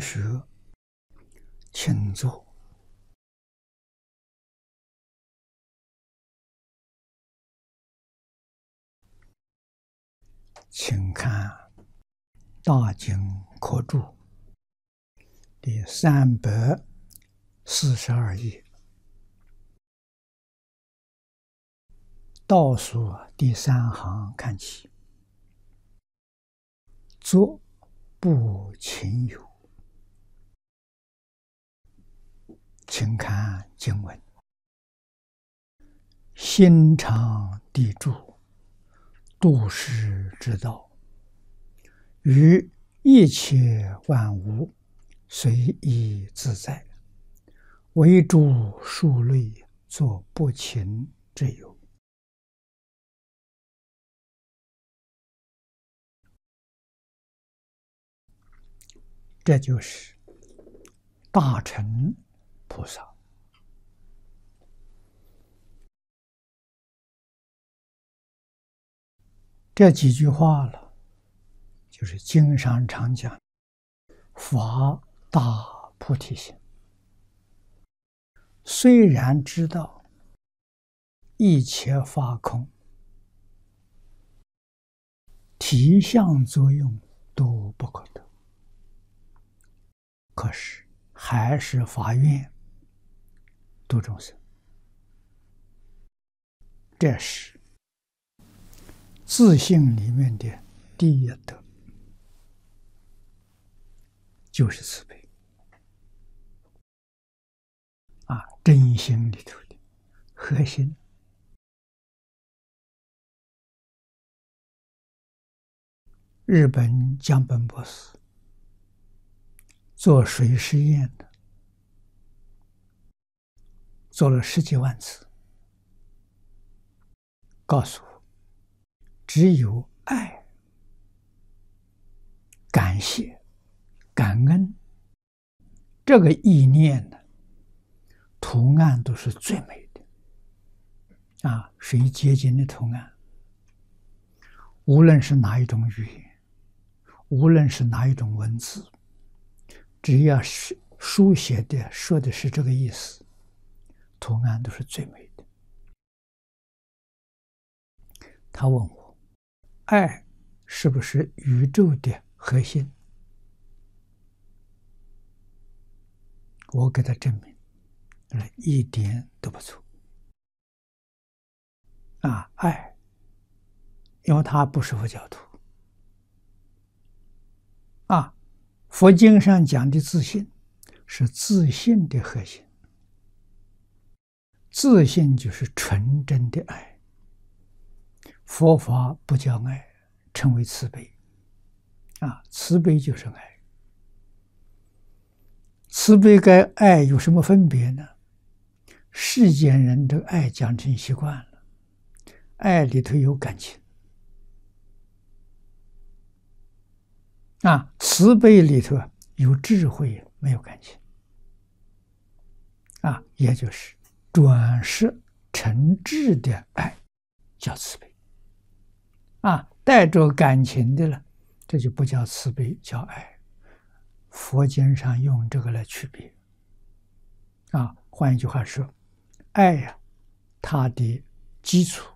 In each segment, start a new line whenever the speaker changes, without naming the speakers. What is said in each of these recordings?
学，请坐。请看《大经科注》第三百四十二页，倒数第三行看起。作不勤有，请看经文：心常地住，度世之道，于一切万物随意自在，唯诸数类作不勤之有。这就是大乘菩萨这几句话了，就是经上常讲“发大菩提心”。虽然知道一切法空，体相作用都不可得。可是，还是发愿度众生，这是自信里面的第一德，就是慈悲啊，真心里头的核心。日本江本博士。做水实验的，做了十几万次，告诉我，只有爱、感谢、感恩这个意念呢，图案都是最美的。啊，水结晶的图案，无论是哪一种语言，无论是哪一种文字。只要是书写的，说的是这个意思，图案都是最美的。他问我，爱是不是宇宙的核心？我给他证明，一点都不错。啊，爱，因为他不是佛教徒。啊。佛经上讲的自信，是自信的核心。自信就是纯真的爱。佛法不叫爱，称为慈悲。啊，慈悲就是爱。慈悲跟爱有什么分别呢？世间人的爱讲成习惯了，爱里头有感情。啊，慈悲里头有智慧，没有感情。啊，也就是转世成智的爱，叫慈悲。啊，带着感情的了，这就不叫慈悲，叫爱。佛经上用这个来区别。啊，换一句话说，爱呀，它的基础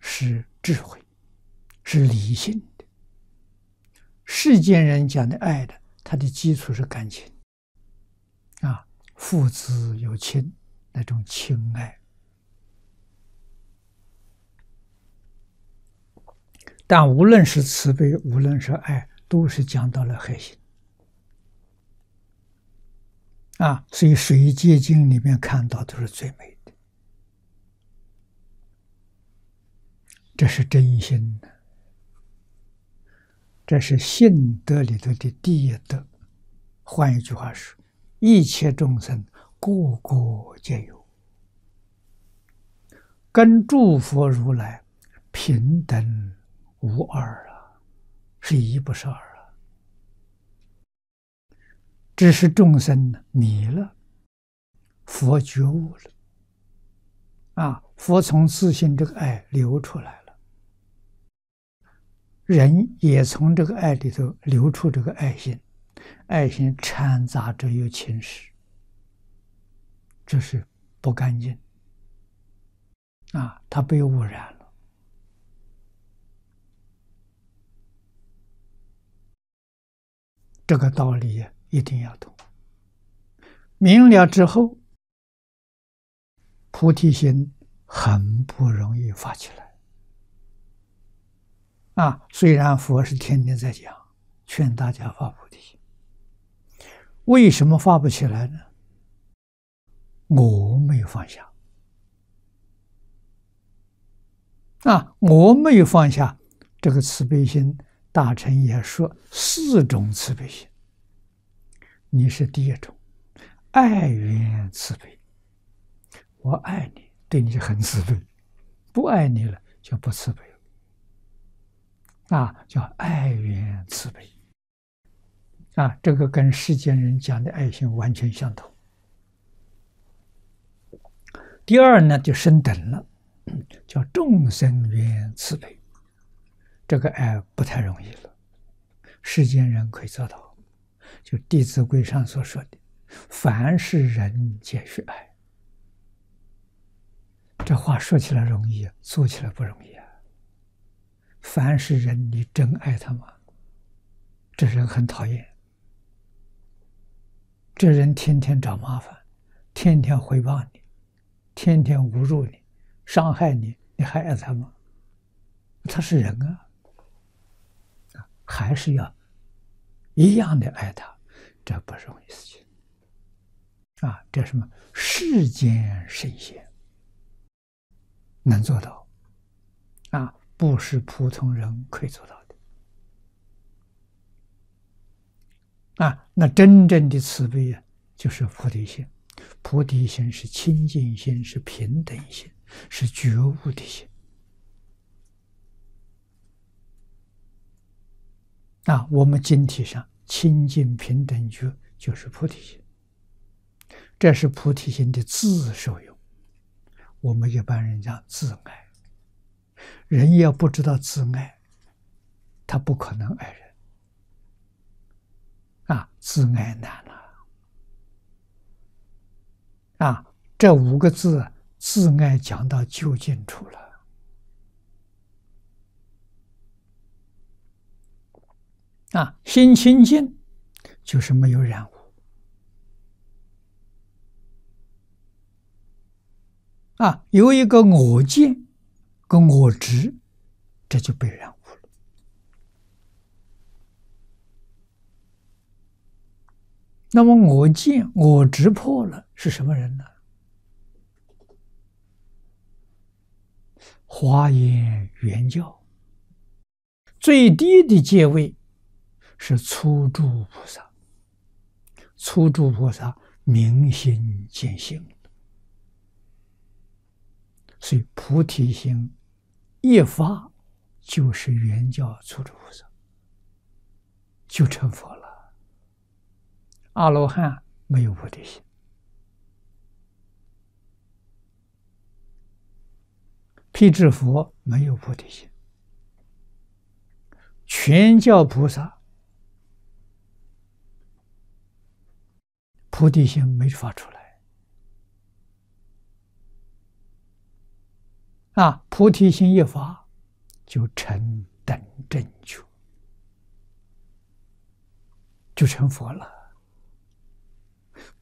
是智慧，是理性的。世间人讲的爱的，它的基础是感情，父子有亲那种亲爱。但无论是慈悲，无论是爱，都是讲到了核心。啊，所以《水界经》里面看到都是最美的，这是真心的。这是信德里头的第一德。换一句话说，一切众生个个皆有，跟诸佛如来平等无二啊，是一不是二啊。只是众生迷了，佛觉悟了，啊，佛从自信这个爱流出来了，人也从这个爱里头流出这个爱心，爱心掺杂着有侵蚀，这是不干净啊，它被污染了。这个道理一定要懂，明了之后，菩提心很不容易发起来。啊，虽然佛是天天在讲，劝大家发菩提心，为什么发不起来呢？我没有放下。啊，我没有放下这个慈悲心。大臣也说四种慈悲心，你是第一种，爱缘慈悲。我爱你，对你就很慈悲；不爱你了，就不慈悲了。啊，叫爱缘慈悲。啊，这个跟世间人讲的爱心完全相同。第二呢，就升等了，叫众生缘慈悲。这个爱不太容易了，世间人可以做到，就《弟子规》上所说的“凡是人皆须爱”，这话说起来容易，做起来不容易啊。凡是人，你真爱他吗？这人很讨厌，这人天天找麻烦，天天回报你，天天侮辱你，伤害你，你还爱他吗？他是人啊。还是要一样的爱他，这不容易事情啊！这什么世间神仙能做到啊？不是普通人可以做到的啊！那真正的慈悲啊，就是菩提心。菩提心是清净心，是平等心，是觉悟的心。那我们经体上清净平等觉就是菩提心，这是菩提心的自受用。我们一般人讲自爱，人要不知道自爱，他不可能爱人。啊，自爱难了。啊，这五个字，自爱讲到究竟处了。啊，心清净就是没有染污啊，有一个我见跟我执，这就被染污了。那么我见我执破了，是什么人呢？华严原教最低的阶位。是初住菩萨，初住菩萨明心见性，所以菩提心一发，就是原教初住菩萨，就成佛了。阿罗汉没有菩提心，辟支佛没有菩提心，全教菩萨。菩提心没发出来啊！菩提心一发，就成等正觉，就成佛了。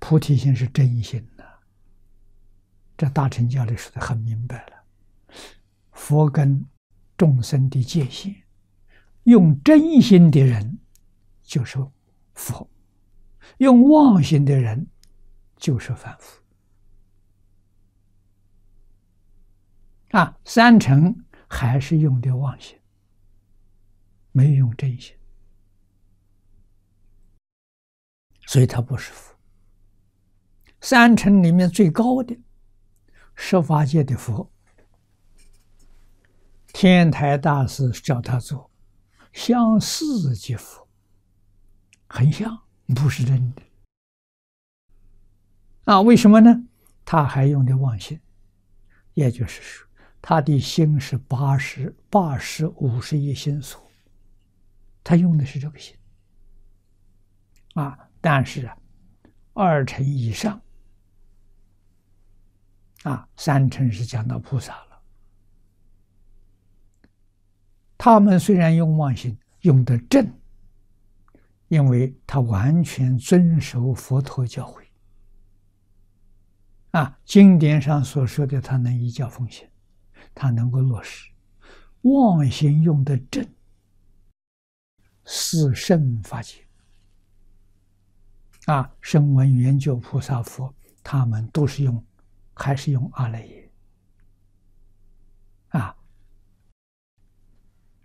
菩提心是真心的，这大乘教里说的很明白了。佛跟众生的界限，用真心的人就是佛。用妄心的人就是凡夫啊！三成还是用的妄心，没有用真心，所以他不是佛。三乘里面最高的十法界的佛，天台大师叫他做相似即佛，很像。不是真的啊？为什么呢？他还用的妄心，也就是说，他的心是八十八十五十一心所，他用的是这个心啊，但是啊，二乘以上啊，三乘是讲到菩萨了。他们虽然用妄心用的正，因为他完全遵守佛陀教诲啊，经典上所说的，他能依教奉行，他能够落实。妄心用的正。四圣法界啊，声闻缘觉菩萨佛，他们都是用，还是用阿赖耶啊？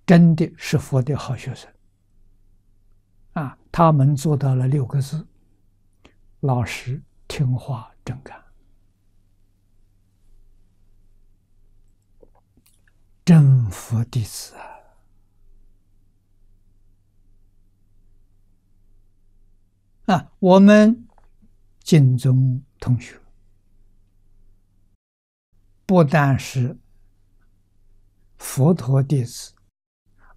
真的是佛的好学生啊！他们做到了六个字：老实、听话、正干，真佛弟子啊！啊，我们晋中同学不但是佛陀弟子，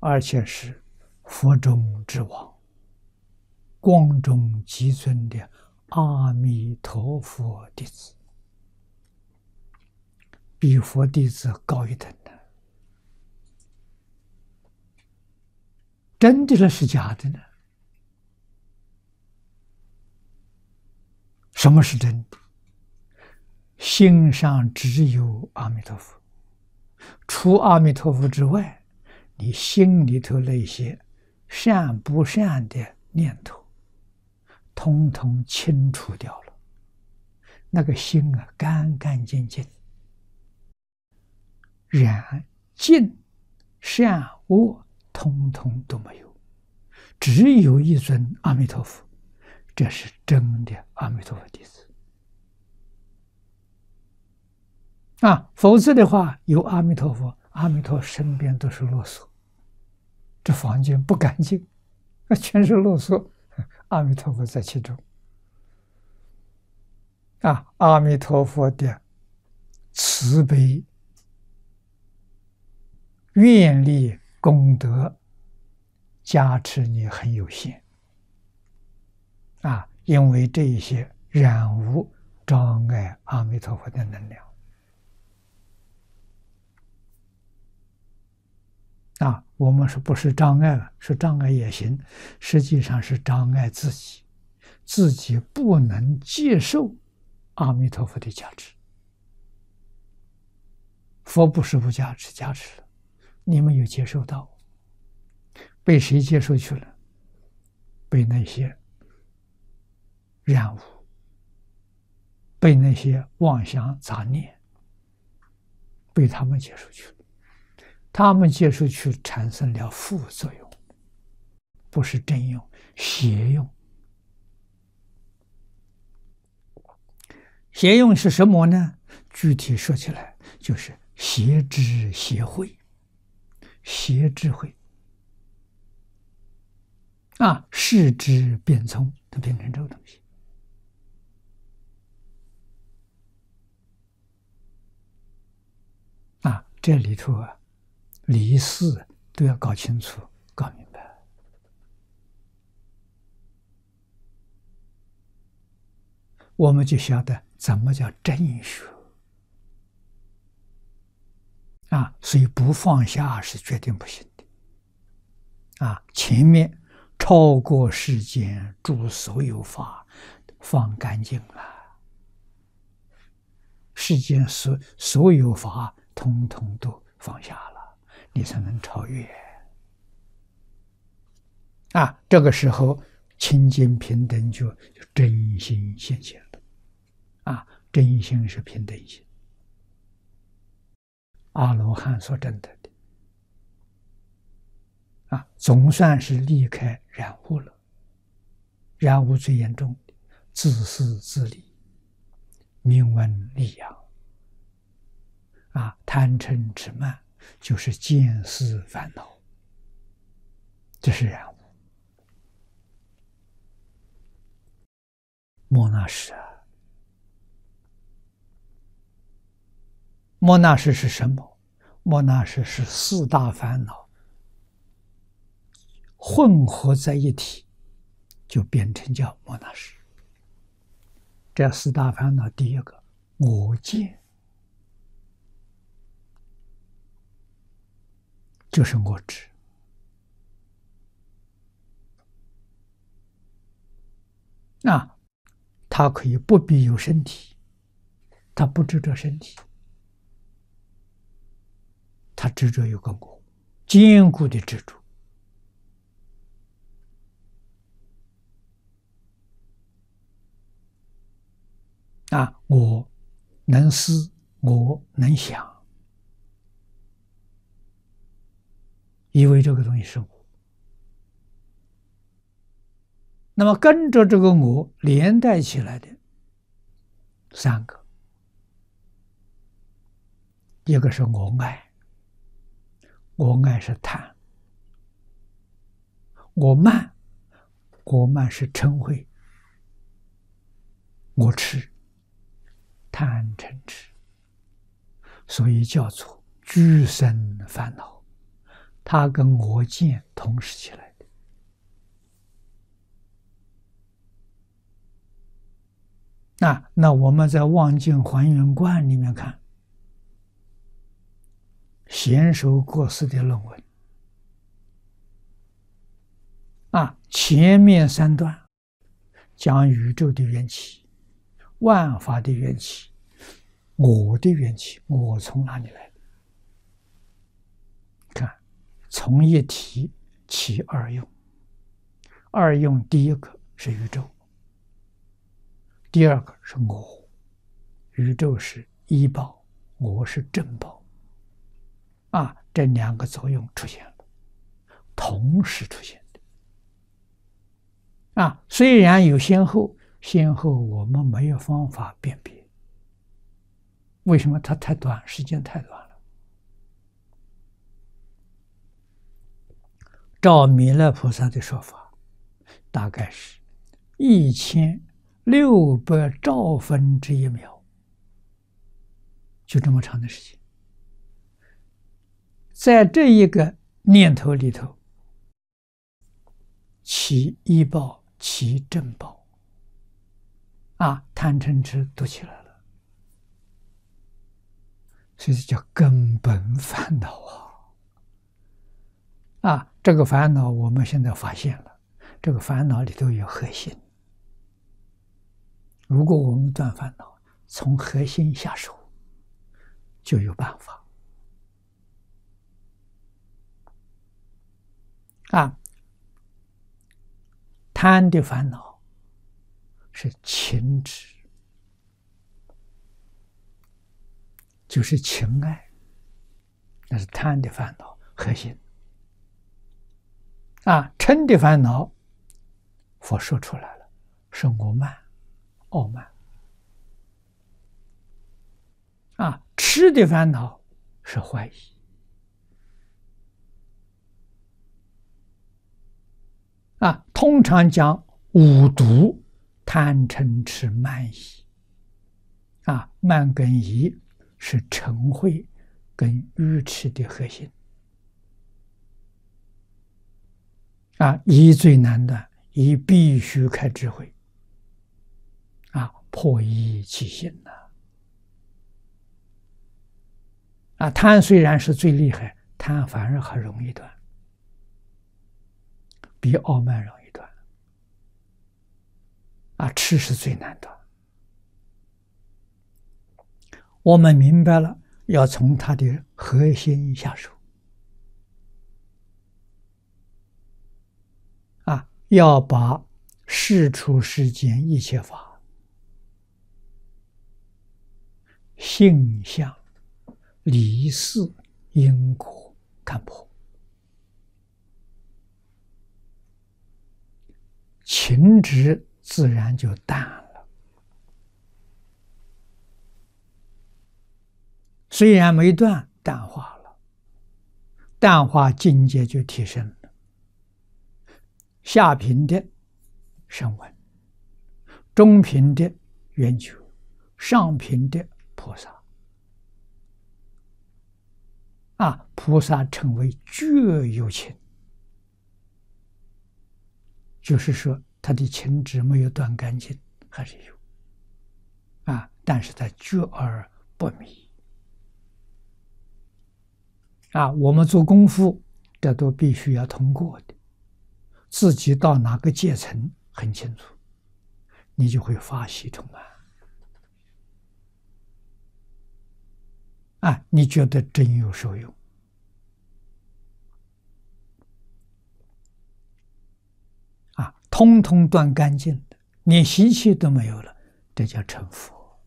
而且是佛中之王、光中极尊的阿弥陀佛弟子，比佛弟子高一等的。真的呢，是假的呢？什么是真的？心上只有阿弥陀佛，除阿弥陀佛之外，你心里头那些善不善的念头，通通清除掉了，那个心啊，干干净净，然净善恶通通都没有，只有一尊阿弥陀佛。这是真的阿弥陀佛弟子。啊！否则的话，有阿弥陀佛，阿弥陀身边都是啰嗦，这房间不干净，那 全是啰嗦。阿弥陀佛在其中啊！阿弥陀佛的慈悲、愿力、功德加持你很有限。啊，因为这些染污障碍阿弥陀佛的能量，啊，我们说不是障碍了，是障碍也行，实际上是障碍自己，自己不能接受阿弥陀佛的加持。佛不是不加持，加持了，你们有接受到？被谁接受去了？被那些。染污，被那些妄想杂念被他们接受去了，他们接触去产生了副作用，不是真用，邪用。邪用是什么呢？具体说起来，就是邪知邪慧，邪智慧啊，视之变聪，它变成这个东西。啊这里头啊，理事都要搞清楚、搞明白，我们就晓得怎么叫真学啊。所以不放下是决定不行的啊。前面超过世间诸所有法，放干净了，世间所所有法。通通都放下了，你才能超越。啊，这个时候清净平等就真心现前了。啊，真心是平等心，阿罗汉所证得的。啊，总算是离开染污了。染污最严重的，自私自利，名闻利养。啊，贪嗔痴慢就是见思烦恼，这是染污。莫那什啊，莫那什是什么？莫那什是四大烦恼混合在一起，就变成叫莫那识。这四大烦恼，第一个我见，就是我执。那他可以不必有身体，他不执着身体，他执着有个我，坚固的执着。啊，我能思，我能想，以为这个东西是我。那么跟着这个我连带起来的三个，一个是我爱，我爱是贪，我慢，我慢是嗔恚，我痴。贪嗔痴，所以叫做俱生烦恼。它跟我见同时起来的。那那我们在《望境还原观》里面看，贤首过世的论文啊，前面三段讲宇宙的缘起。万法的缘起，我的缘起，我从哪里来的？看，从一体起二用，二用第一个是宇宙，第二个是我，宇宙是一报，我是正报，啊，这两个作用出现了，同时出现的，啊，虽然有先后。先后我们没有方法辨别，为什么它太短，时间太短了？照弥勒菩萨的说法，大概是一千六百兆分之一秒，就这么长的时间，在这一个念头里头，起一报，起正报。啊，贪嗔痴都起来了，所以这叫根本烦恼啊！啊，这个烦恼我们现在发现了，这个烦恼里头有核心。如果我们断烦恼，从核心下手，就有办法。啊，贪的烦恼。是情执，就是情爱，那是贪的烦恼核心。啊，嗔的烦恼，佛说出来了，是我慢、傲慢。啊，痴的烦恼是怀疑。啊，通常讲五毒。贪嗔痴慢疑，啊，慢跟疑是嗔恚跟愚痴的核心，啊，疑最难断，疑必须开智慧，啊，破疑起心呐，啊，贪虽然是最厉害，贪反而很容易断，比傲慢容易断。啊，吃是最难的。我们明白了，要从它的核心下手。啊，要把事出世间一切法性相、理事、因果看破，情执。自然就淡了。虽然没断，淡化了，淡化境界就提升了。下品的声闻，中品的圆觉，上品的菩萨。啊，菩萨称为觉有情，就是说他的情执没有断干净，还是有。啊，但是他觉而不迷。啊。我们做功夫，这都必须要通过的，自己到哪个阶层很清楚，你就会发喜充满啊，你觉得真有受用。通通断干净的，连习气都没有了，这叫成佛。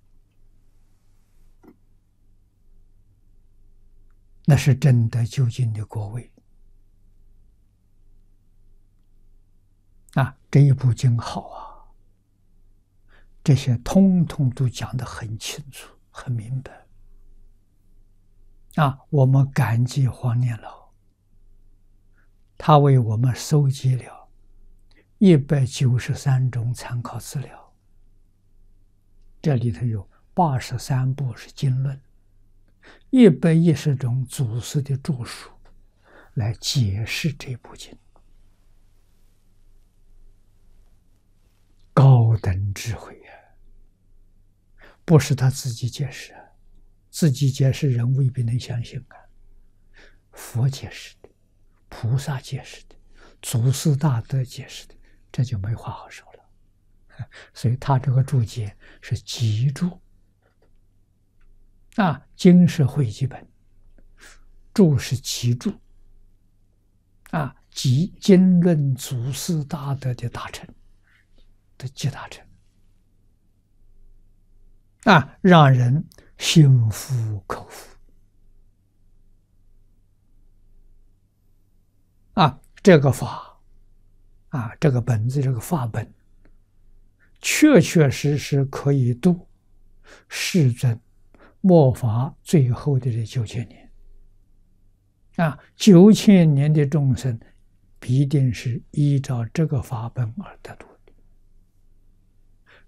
那是真的究竟的果位啊！这一部经好啊，这些通通都讲得很清楚、很明白啊！我们感激黄念老，他为我们收集了。一百九十三种参考资料，这里头有八十三部是经论，一百一十种祖师的著述来解释这部经，高等智慧呀！不是他自己解释，自己解释人未必能相信啊。佛解释的，菩萨解释的，祖师大德解释的。这就没话好说了，所以他这个注解是集注啊，经是汇集本，注是集注啊，集经论祖师大德的大成的集大成啊，让人心服口服啊，这个法。啊，这个本子，这个法本，确确实实可以度世尊末法最后的这九千年。啊，九千年的众生必定是依照这个法本而得度。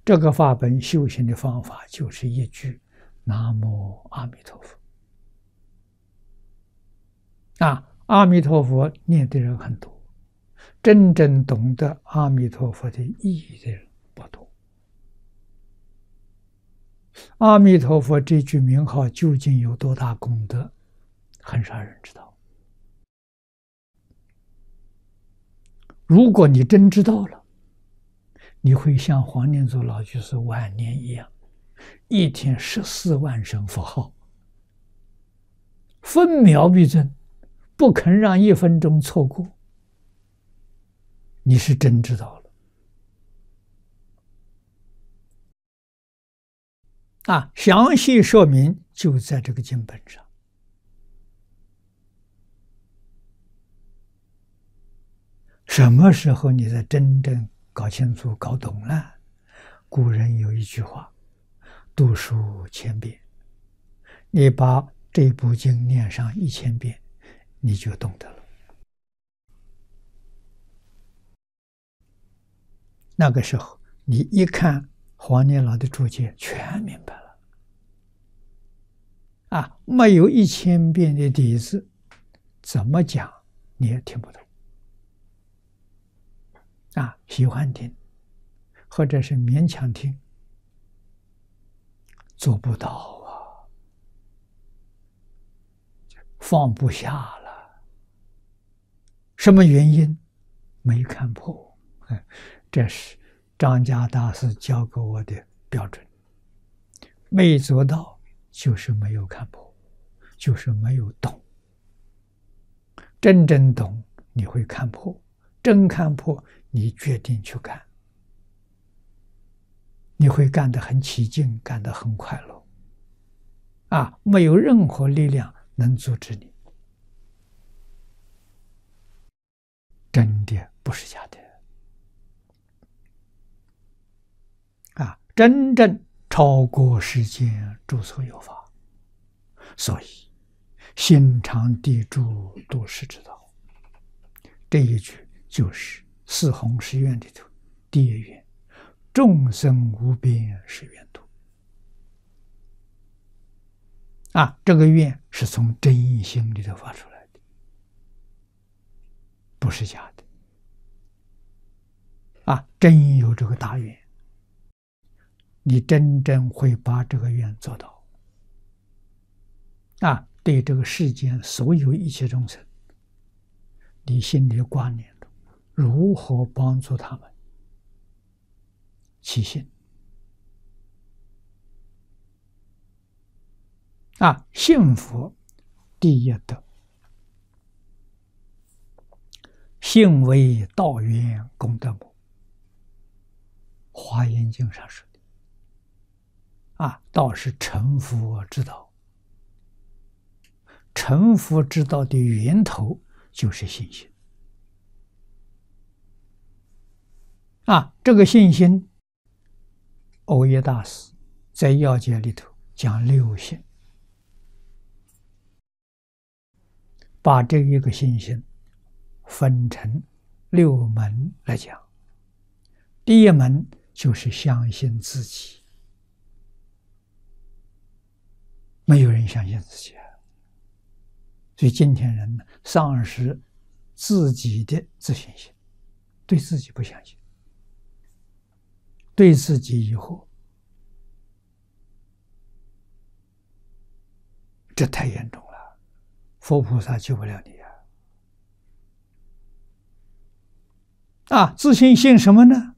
这个法本修行的方法就是一句“南无阿弥陀佛”。啊，阿弥陀佛念的人很多。真正懂得阿弥陀佛的意义的人不多。阿弥陀佛这句名号究竟有多大功德，很少人知道。如果你真知道了，你会像黄念祖老居士晚年一样，一天十四万声佛号，分秒必争，不肯让一分钟错过。你是真知道了啊！详细说明就在这个经本上。什么时候你才真正搞清楚、搞懂了？古人有一句话：“读书千遍。”你把这部经念上一千遍，你就懂得了。那个时候，你一看黄念老的注解，全明白了。啊，没有一千遍的底子，怎么讲你也听不懂。啊，喜欢听，或者是勉强听，做不到啊，放不下了。什么原因？没看破。这是张家大师教给我的标准，没做到就是没有看破，就是没有懂。真正懂，你会看破，真看破，你决定去干，你会干得很起劲，干得很快乐，啊，没有任何力量能阻止你，真的不是假的。啊真正超过世间诸所有法，所以心常地住都是之道。这一句就是四弘誓愿里头第一愿：众生无边是愿度。啊，这个愿是从真心里头发出来的，不是假的。啊，真有这个大愿，你真正会把这个愿做到。啊，对这个世间所有一切众生，你心里挂念如何帮助他们起心。啊，幸福第一德，信为道源功德母，《华严经》上说的。啊，道是成佛之道，成佛之道的源头就是信心。啊，这个信心，欧耶大师在要解里头讲六信。把这一个信心分成六门来讲，第一门就是相信自己，没有人相信自己啊。所以今天人呢，丧失自己的自信心，对自己不相信，对自己以后，这太严重了。佛菩萨救不了你呀！啊，自信信什么呢？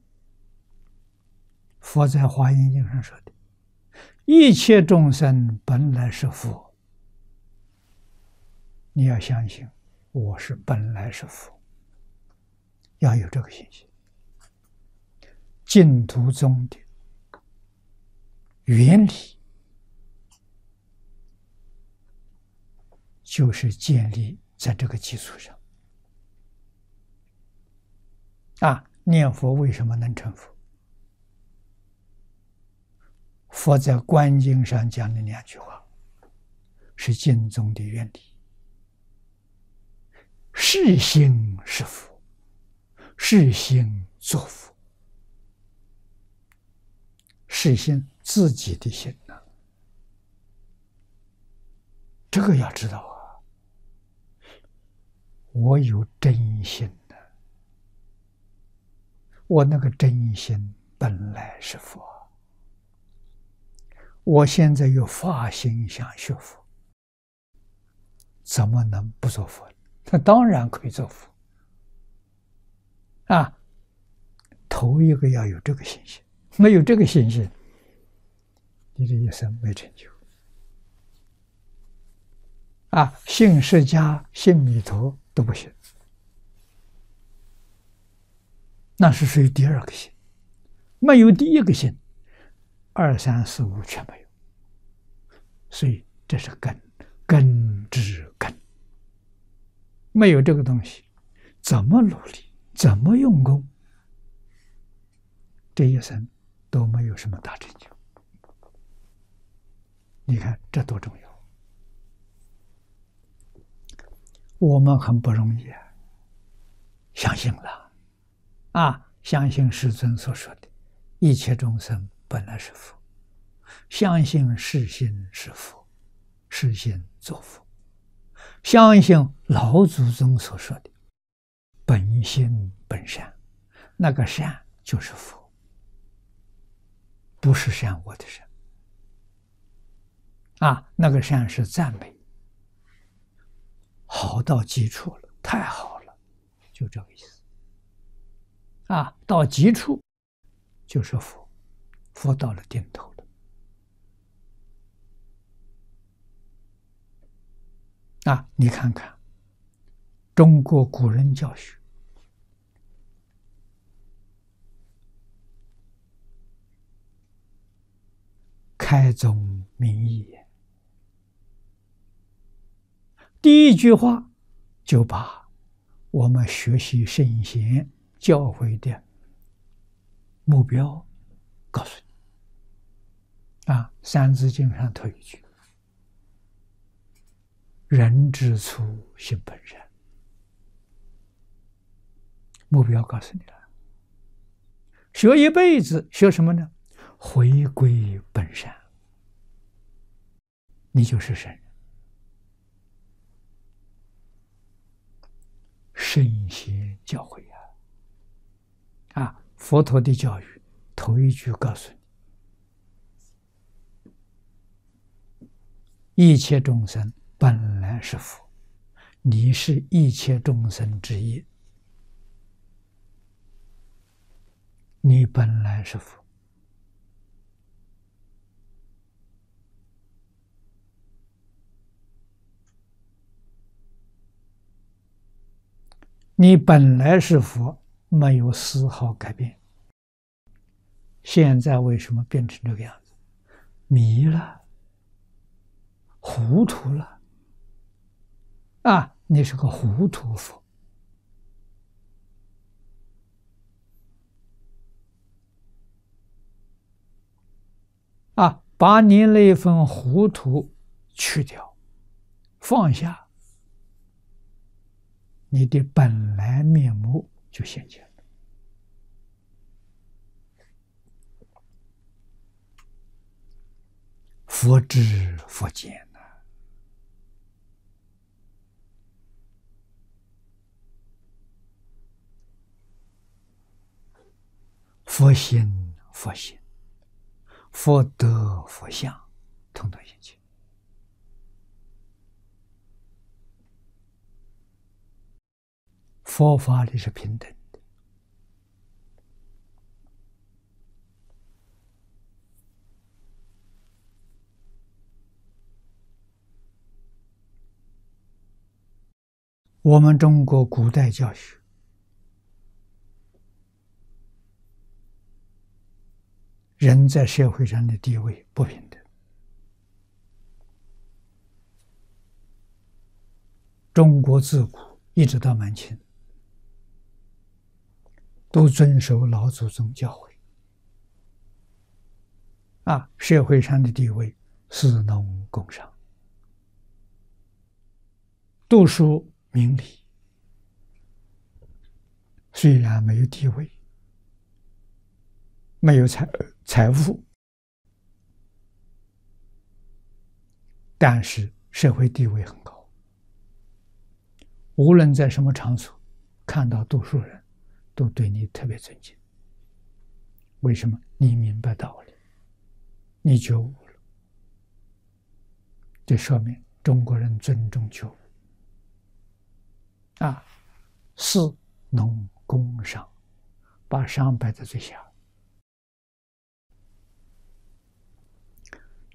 佛在《华严经》上说的：“一切众生本来是佛。”你要相信，我是本来是佛，要有这个信心。净土宗的原理。就是建立在这个基础上啊！念佛为什么能成佛？佛在《观经》上讲的两句话，是经中的原理：是心是佛，是心作佛，实现自己的心呐。这个要知道啊。我有真心的，我那个真心本来是佛，我现在有发心想学佛，怎么能不做佛？他当然可以做佛啊！头一个要有这个信心，没有这个信心，你这一生没成就啊！信释迦，信弥陀。都不行，那是属于第二个心，没有第一个心，二三四五全没有，所以这是根，根之根，没有这个东西，怎么努力，怎么用功，这一生都没有什么大成就。你看这多重要！我们很不容易啊，相信了，啊，相信世尊所说的，一切众生本来是佛，相信世心是佛，世心作佛，相信老祖宗所说的本心本善，那个善就是佛，不是善恶的善，啊，那个善是赞美。好到极处了，太好了，就这个意思。啊，到极处就是佛，佛到了尽头了。啊，你看看，中国古人教学，开宗明义。第一句话就把我们学习圣贤教诲的目标告诉你啊，《三字经》上头一句：“人之初，性本善。”目标告诉你了，学一辈子学什么呢？回归本善，你就是圣人。圣贤教诲呀，啊，佛陀的教育，头一句告诉你：一切众生本来是佛，你是一切众生之一，你本来是佛。你本来是佛，没有丝毫改变。现在为什么变成这个样子？迷了，糊涂了。啊，你是个糊涂佛。啊，把你那份糊涂去掉，放下。你的本来面目就显现了。佛知佛见呐，佛心佛心，佛德佛相，通通现前。佛法里是平等的，我们中国古代教学，人在社会上的地位不平等。中国自古一直到满清。都遵守老祖宗教诲，啊，社会上的地位是农工商，读书明理，虽然没有地位，没有财财富，但是社会地位很高，无论在什么场所，看到读书人。都对你特别尊敬，为什么？你明白道理，你觉悟了，这说明中国人尊重觉悟。啊，士农工商，把商摆在最下。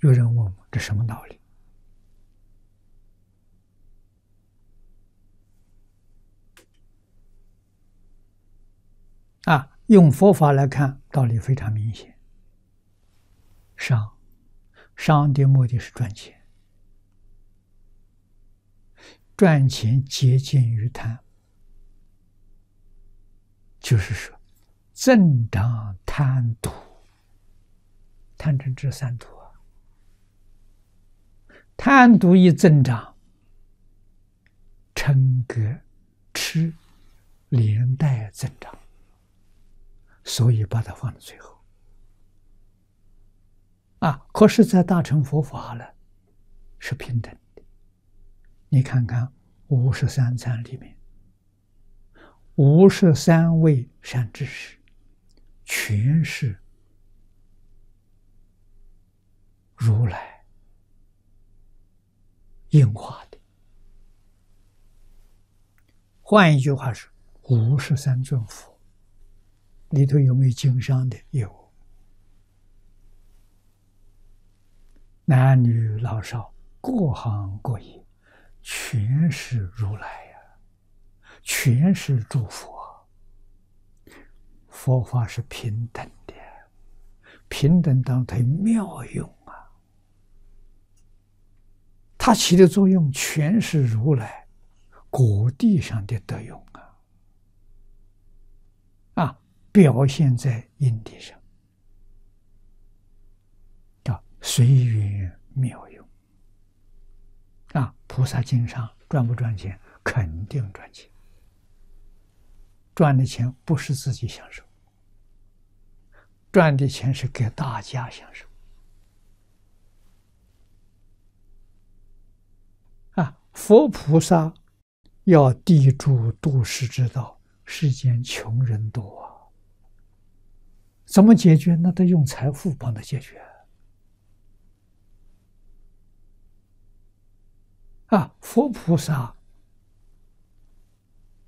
有人问我这什么道理？啊，用佛法来看，道理非常明显。商，商的目的是赚钱，赚钱接近于贪，就是说，增长贪毒，贪嗔痴三毒啊。贪毒一增长，嗔格痴连带增长。所以把它放在最后，啊！可是，在大乘佛法了，是平等的。你看看五十三参里面，五十三位善知识，全是如来应化的。换一句话是，五十三尊佛。里头有没有经商的？有，男女老少各行各业，全是如来呀，全是诸佛。佛法是平等的，平等当中妙用啊！它起的作用全是如来果地上的德用。表现在因地上，叫随缘妙用。啊，菩萨经商赚不赚钱？肯定赚钱。赚的钱不是自己享受，赚的钱是给大家享受。啊，佛菩萨要地主度世之道，世间穷人多。怎么解决？那得用财富帮他解决。啊，佛菩萨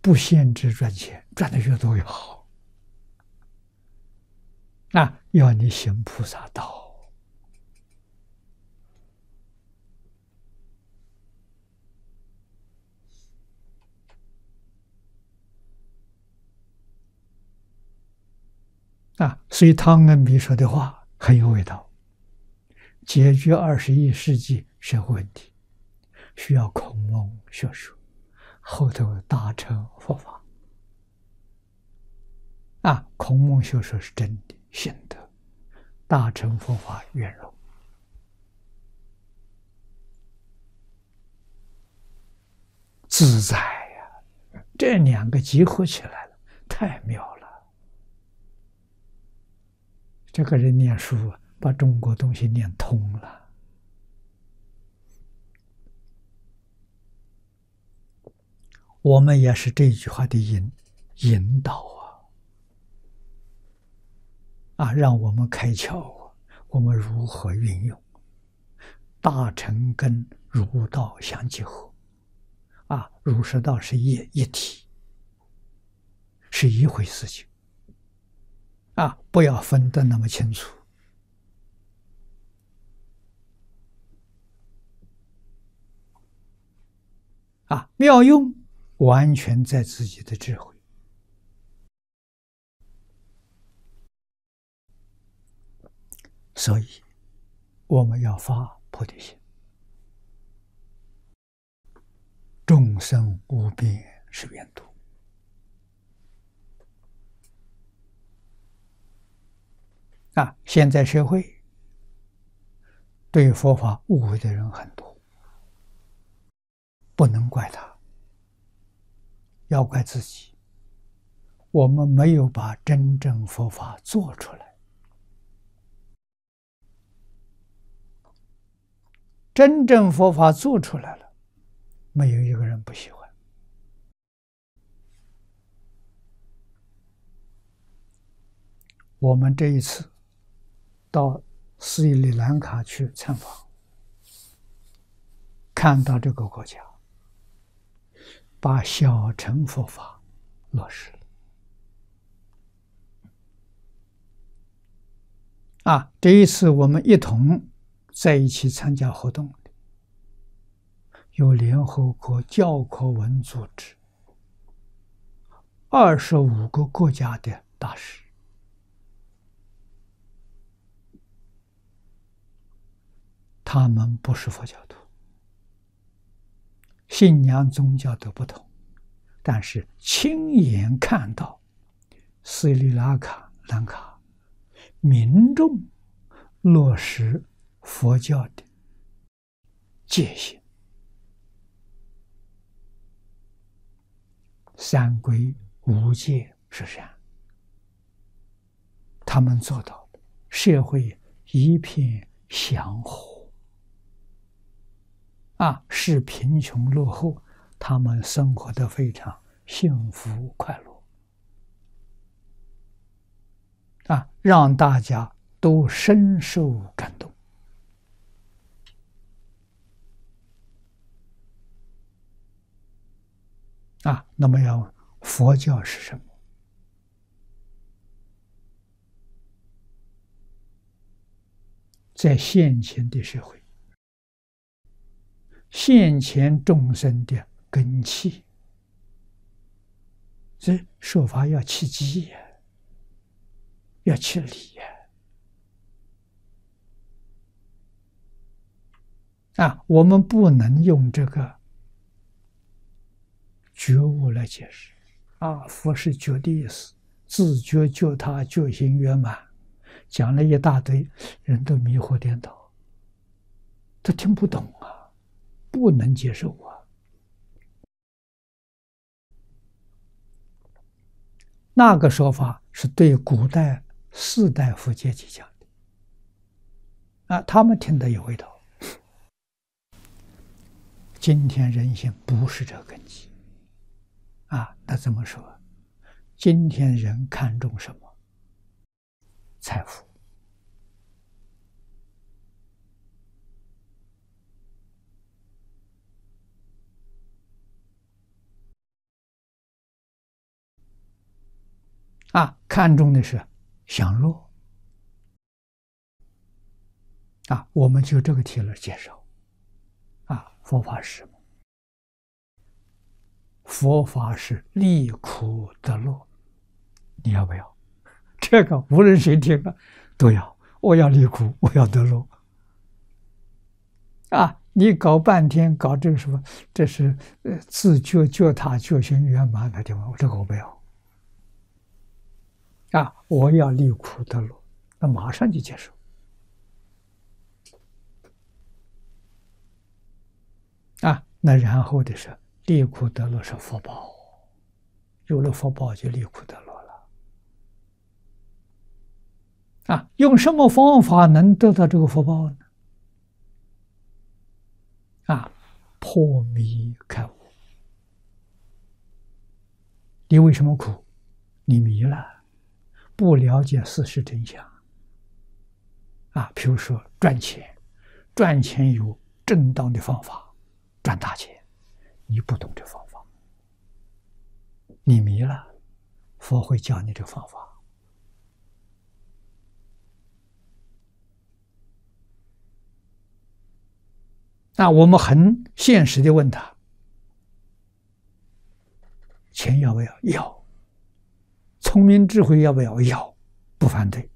不限制赚钱，赚的越多越好。啊，要你行菩萨道。啊，所以汤恩比说的话很有味道。解决二十一世纪社会问题，需要孔孟学说，后头大乘佛法。啊，孔孟学说是真的信德，大乘佛法圆融自在呀，这两个结合起来了，太妙了。这个人念书，把中国东西念通了。我们也是这句话的引引导啊，啊，让我们开窍，我们如何运用大乘跟儒道相结合？啊，儒释道是一一体，是一回事情。啊，不要分得那么清楚。啊，妙用完全在自己的智慧，所以我们要发菩提心，众生无边是愿度。啊，现在社会对佛法误会的人很多，不能怪他，要怪自己。我们没有把真正佛法做出来，真正佛法做出来了，没有一个人不喜欢。我们这一次。到斯里兰卡去参访，看到这个国家把小乘佛法落实了。啊，这一次我们一同在一起参加活动的有联合国教科文组织二十五个国家的大使。他们不是佛教徒，信仰宗教都不同，但是亲眼看到斯里兰卡兰卡民众落实佛教的戒心、三规五戒是善，他们做到的，社会一片祥和。啊，是贫穷落后，他们生活的非常幸福快乐。啊，让大家都深受感动。啊，那么要佛教是什么？在现前的社会。现前众生的根器，这说法要切机呀，要切理呀。啊，我们不能用这个觉悟来解释。啊，佛是觉的意思，自觉觉他觉心圆满，讲了一大堆，人都迷惑颠倒，他听不懂啊。不能接受啊！那个说法是对古代士大夫阶级讲的啊，他们听得有味道。今天人性不是这个根基啊！那怎么说？今天人看重什么？财富。啊，看重的是享乐。啊，我们就这个题来介绍。啊，佛法是什么？佛法是离苦得乐，你要不要？这个无论谁听了，都要。我要离苦，我要得乐。啊，你搞半天搞这个什么？这是呃自觉觉他觉心圆满的地方，这个我不要。啊，我要离苦得乐，那马上就接受。啊，那然后的是离苦得乐是福报，有了福报就离苦得乐了。啊，用什么方法能得到这个福报呢？啊，破迷开悟。你为什么苦？你迷了，不了解事实真相。啊，比如说赚钱，赚钱有正当的方法。赚大钱，你不懂这方法，你迷了，佛会教你这方法。那我们很现实的问他：钱要不要？要。聪明智慧要不要？要，不反对。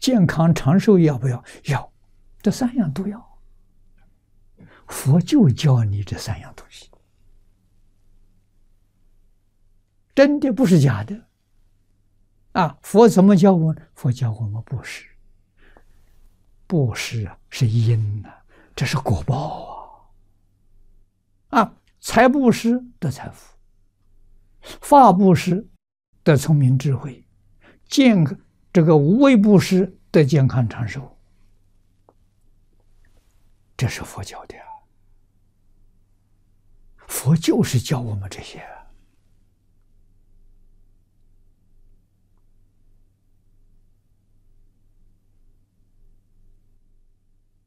健康长寿要不要？要，这三样都要。佛就教你这三样东西，真的不是假的。啊，佛怎么教我？佛教我们布施，布施啊是因呐，这是果报啊。啊，财布施得财富，法布施得聪明智慧，健这个无为布施得健康长寿，这是佛教的。佛就是教我们这些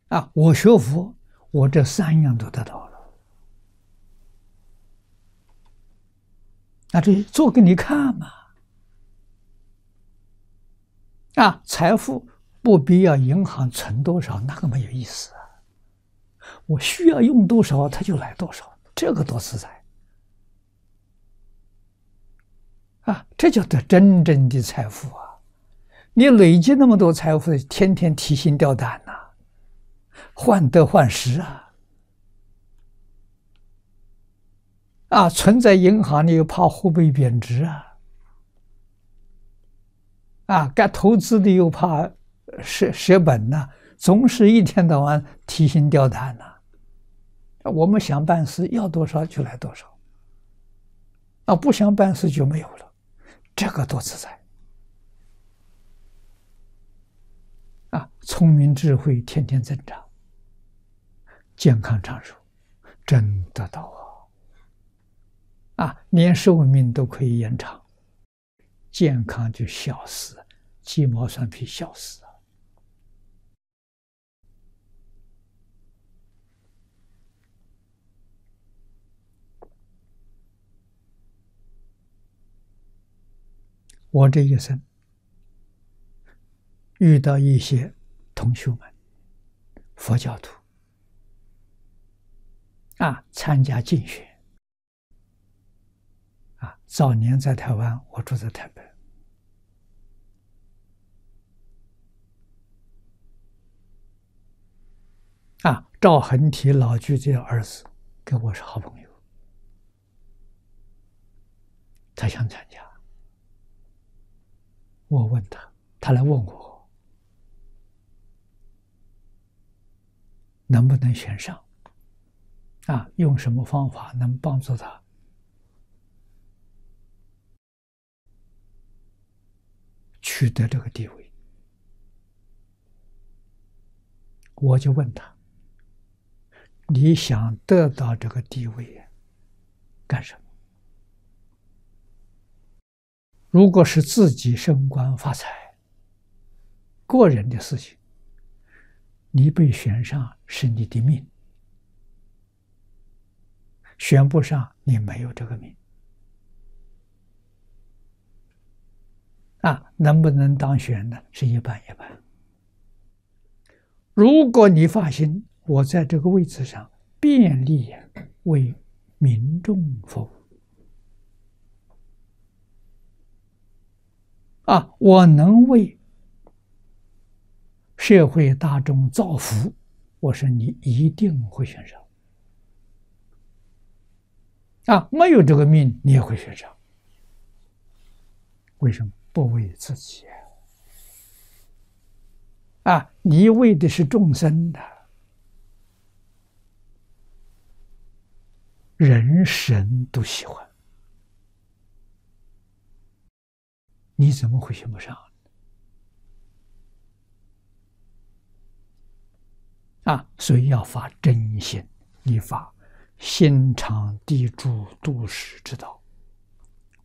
啊！我学佛，我这三样都得到了。那这做给你看嘛！啊，财富不必要银行存多少，那个没有意思啊。我需要用多少，他就来多少。这个多自在啊！这叫做真正的财富啊！你累积那么多财富，天天提心吊胆呐，患得患失啊！啊，存在银行你又怕货币贬值啊！啊，该投资的又怕舍舍本呐，总是一天到晚提心吊胆呐。我们想办事，要多少就来多少；啊，不想办事就没有了，这个多自在！啊，聪明智慧天天增长，健康长寿，真得到啊！啊，连寿命都可以延长，健康就消失，鸡毛蒜皮消失。我这一生遇到一些同学们，佛教徒啊，参加竞选啊，早年在台湾，我住在台北啊，赵恒提老居这儿子跟我是好朋友，他想参加。我问他，他来问我能不能选上，啊，用什么方法能帮助他取得这个地位？我就问他，你想得到这个地位干什么？如果是自己升官发财，个人的事情，你被选上是你的命，选不上你没有这个命。啊，能不能当选呢？是一半一半。如果你发心，我在这个位置上便利为民众服务。啊，我能为社会大众造福，我说你一定会选上。啊，没有这个命，你也会选上。为什么不为自己？啊，你为的是众生的，人神都喜欢。你怎么会选不上？啊，所以要发真心，你发心肠地主度世之道，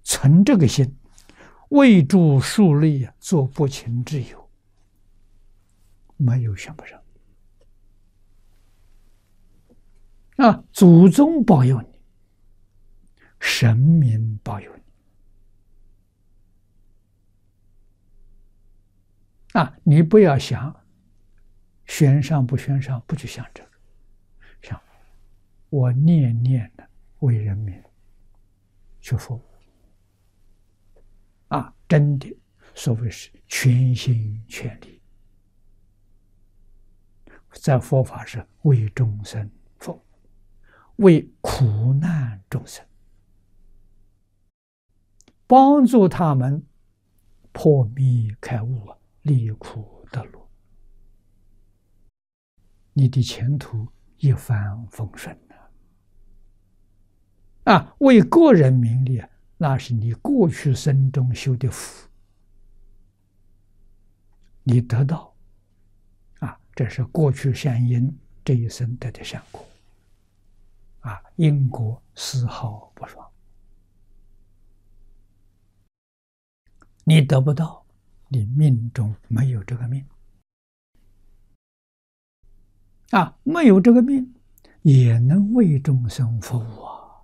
存这个心，为助树立，做不情之友，没有选不上。啊，祖宗保佑你，神明保佑你。啊，你不要想选上不选上，不去想这个，想我念念的为人民去服务。啊，真的所谓是全心全力，在佛法是为众生，为苦难众生，帮助他们破迷开悟啊。离苦得乐，你的前途一帆风顺呐！啊，为个人名利啊，那是你过去生中修的福，你得到，啊，这是过去善因这一生得的善果，啊，因果丝毫不爽，你得不到。你命中没有这个命啊，没有这个命，也能为众生服务啊。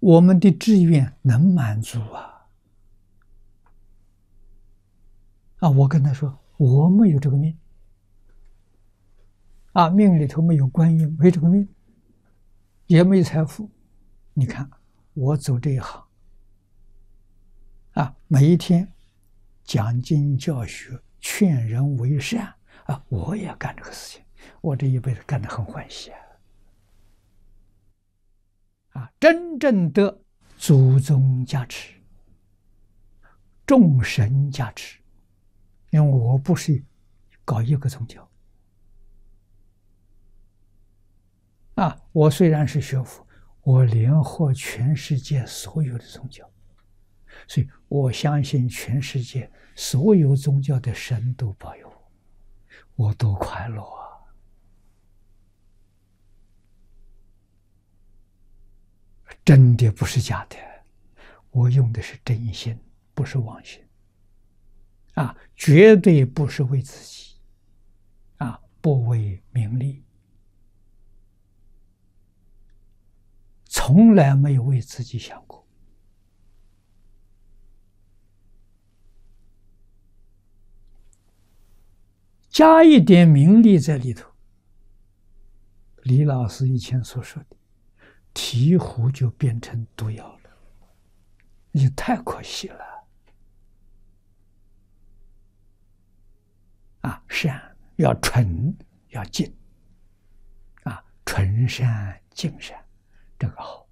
我们的志愿能满足啊！啊，我跟他说，我没有这个命。啊，命里头没有观音，没这个命，也没财富。你看，我走这一行，啊，每一天讲经教学，劝人为善，啊，我也干这个事情，我这一辈子干的很欢喜啊！啊，真正的祖宗加持，众神加持，因为我不是搞一个宗教。啊，我虽然是学佛，我联合全世界所有的宗教，所以我相信全世界所有宗教的神都保佑我，我多快乐啊！真的不是假的，我用的是真心，不是妄心，啊，绝对不是为自己，啊，不为名利。从来没有为自己想过，加一点名利在里头。李老师以前所说的，醍醐就变成毒药了，你太可惜了。啊，善要纯，要净，啊，纯善净善。这个好，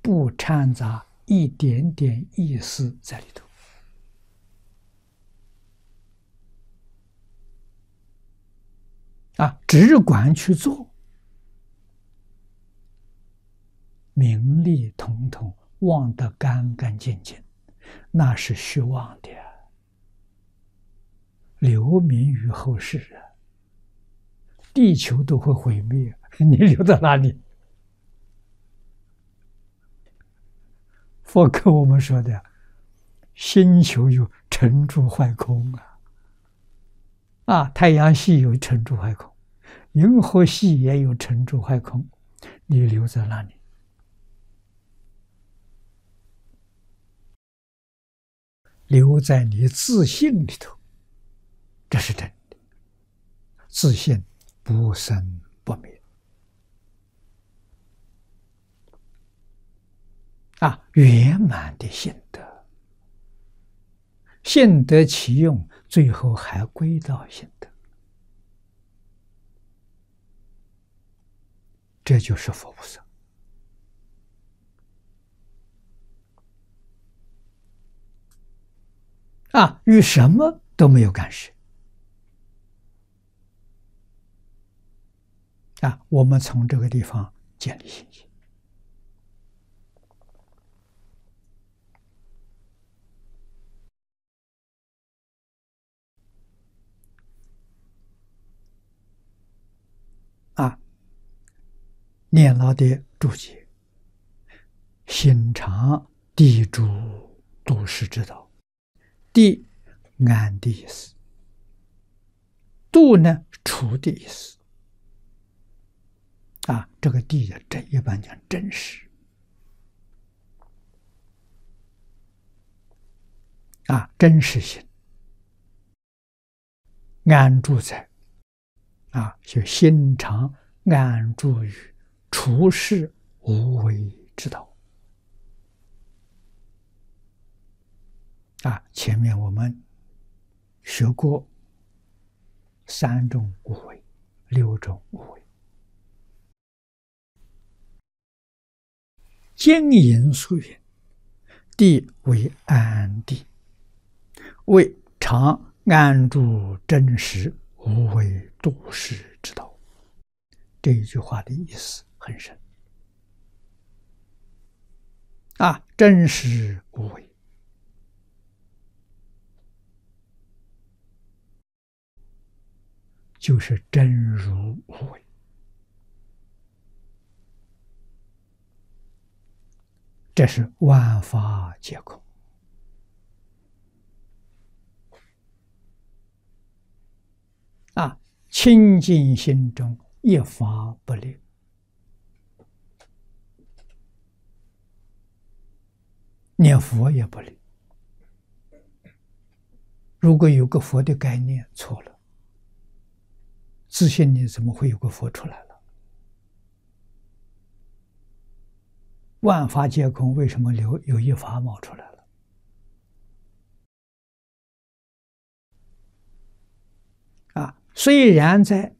不掺杂一点点意思在里头啊，只管去做，名利统统忘得干干净净，那是虚妄的，留名于后世啊。地球都会毁灭，你留在哪里？佛跟我们说的，星球有沉住坏空啊，啊，太阳系有沉住坏空，银河系也有沉住坏空，你留在哪里？留在你自信里头。这是真的，自信不生不灭。啊，圆满的心得，心得其用，最后还归到心得，这就是佛菩萨。啊，与什么都没有干涉。啊，我们从这个地方建立信心。啊，念老的注解：心常地主都是之道，地安的意思，度呢除的意思。啊，这个地的真一般讲真实。啊，真实性安住在。啊，就心常安住于处世无为之道。啊，前面我们学过三种无为，六种无为。经营所云：“地为安地，为常安住真实。”无为度世之道，这一句话的意思很深啊！真实无为，就是真如无为，这是万法皆空。啊，清净心中一法不立，念佛也不立。如果有个佛的概念错了，自信你怎么会有个佛出来了？万法皆空，为什么留有一法冒出来了？啊？虽然在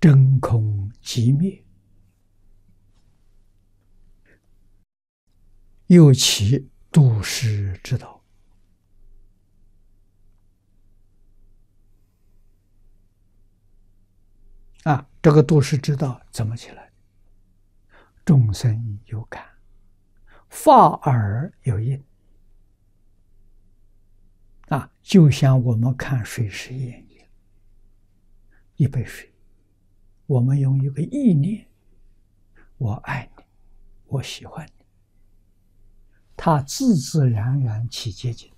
真空寂灭，又其度世之道啊！这个度世之道怎么起来？众生有感，发耳有应啊！就像我们看水时一样。一杯水，我们用一个意念，我爱你，我喜欢你，它自自然然起结晶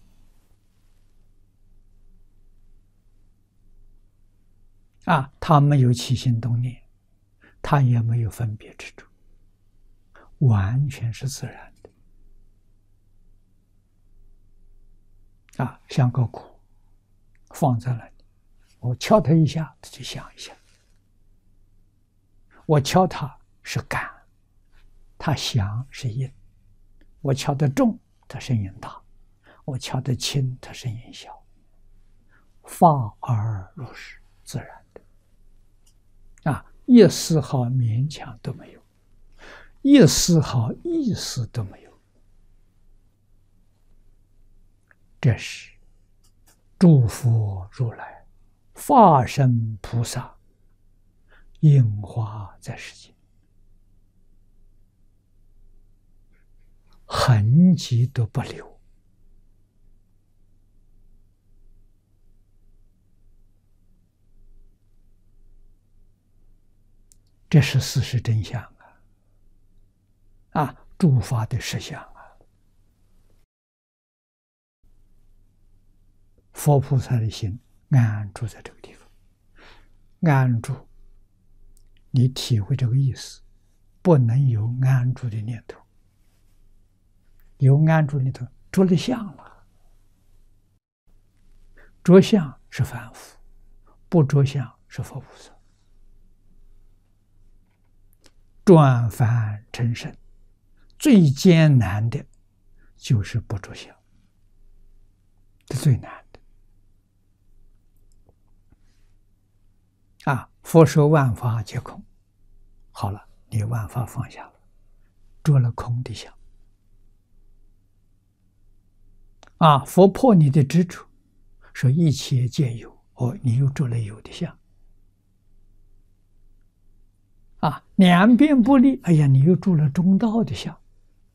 啊，它没有起心动念，它也没有分别之处，完全是自然的啊，像个鼓放在那里。我敲它一下，它就响一下。我敲它是感，它响是音。我敲得重，它声音大；我敲得轻，它声音小。发而入是自然的，啊，一丝毫勉强都没有，一丝毫意思都没有。这是诸佛如来。化身菩萨，印花在世间，痕迹都不留，这是事实真相啊诸法的实相啊。佛菩萨的心安住在这个地方安住你体会这个意思不能有安住的念头。有安住念头着了相了。着相是凡夫不着相是佛菩萨。转凡成圣。最艰难的，就是不着相，这最难的。啊！佛说万法皆空，好了，你万法放下了，着了空的相。啊！佛破你的执着，说一切皆有，哦，你又着了有的相。啊！两边不利，哎呀，你又住了中道的相。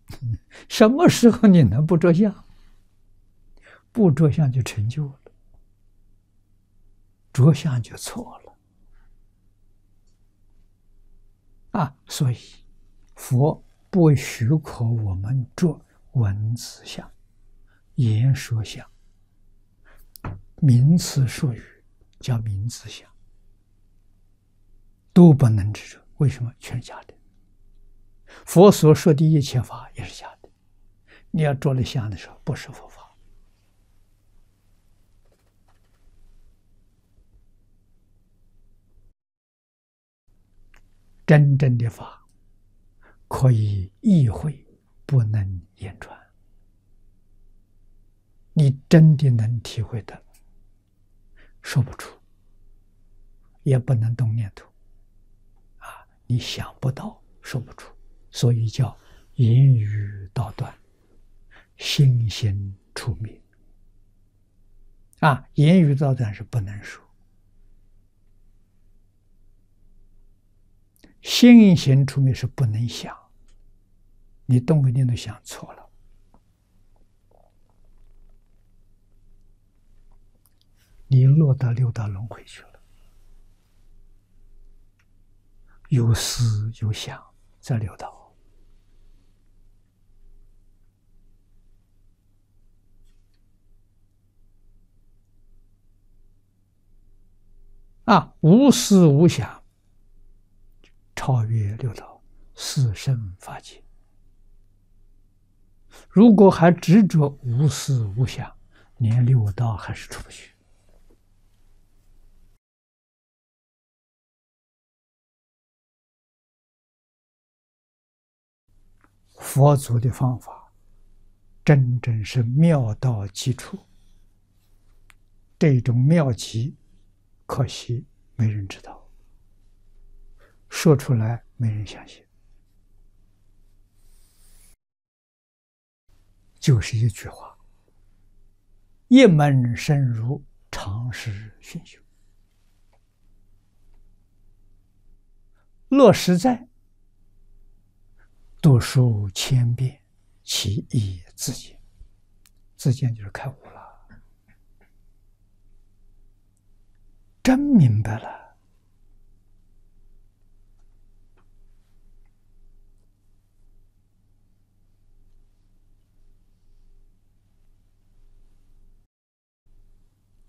什么时候你能不着相？不着相就成就了，着相就错了。啊，所以佛不许可我们做文字相、言说相、名词术语叫名字相，都不能执着。为什么？全是假的。佛所说的一切法也是假的。你要做了相的时候，不是佛法。真正的法可以意会，不能言传。你真的能体会的，说不出，也不能动念头。啊，你想不到，说不出，所以叫言语道断，心心出灭。啊，言语道断是不能说。心行出灭是不能想，你动个念头想错了，你落到六道轮回去了。有思有想在六道啊，无思无想。超越六道，四生法界。如果还执着无思无想，连六道还是出不去。佛祖的方法，真正是妙道基础。这种妙极，可惜没人知道。说出来没人相信，就是一句话：“一门深入，常识熏修。”落实在读书千遍，其义自见。自见就是开悟了，真明白了。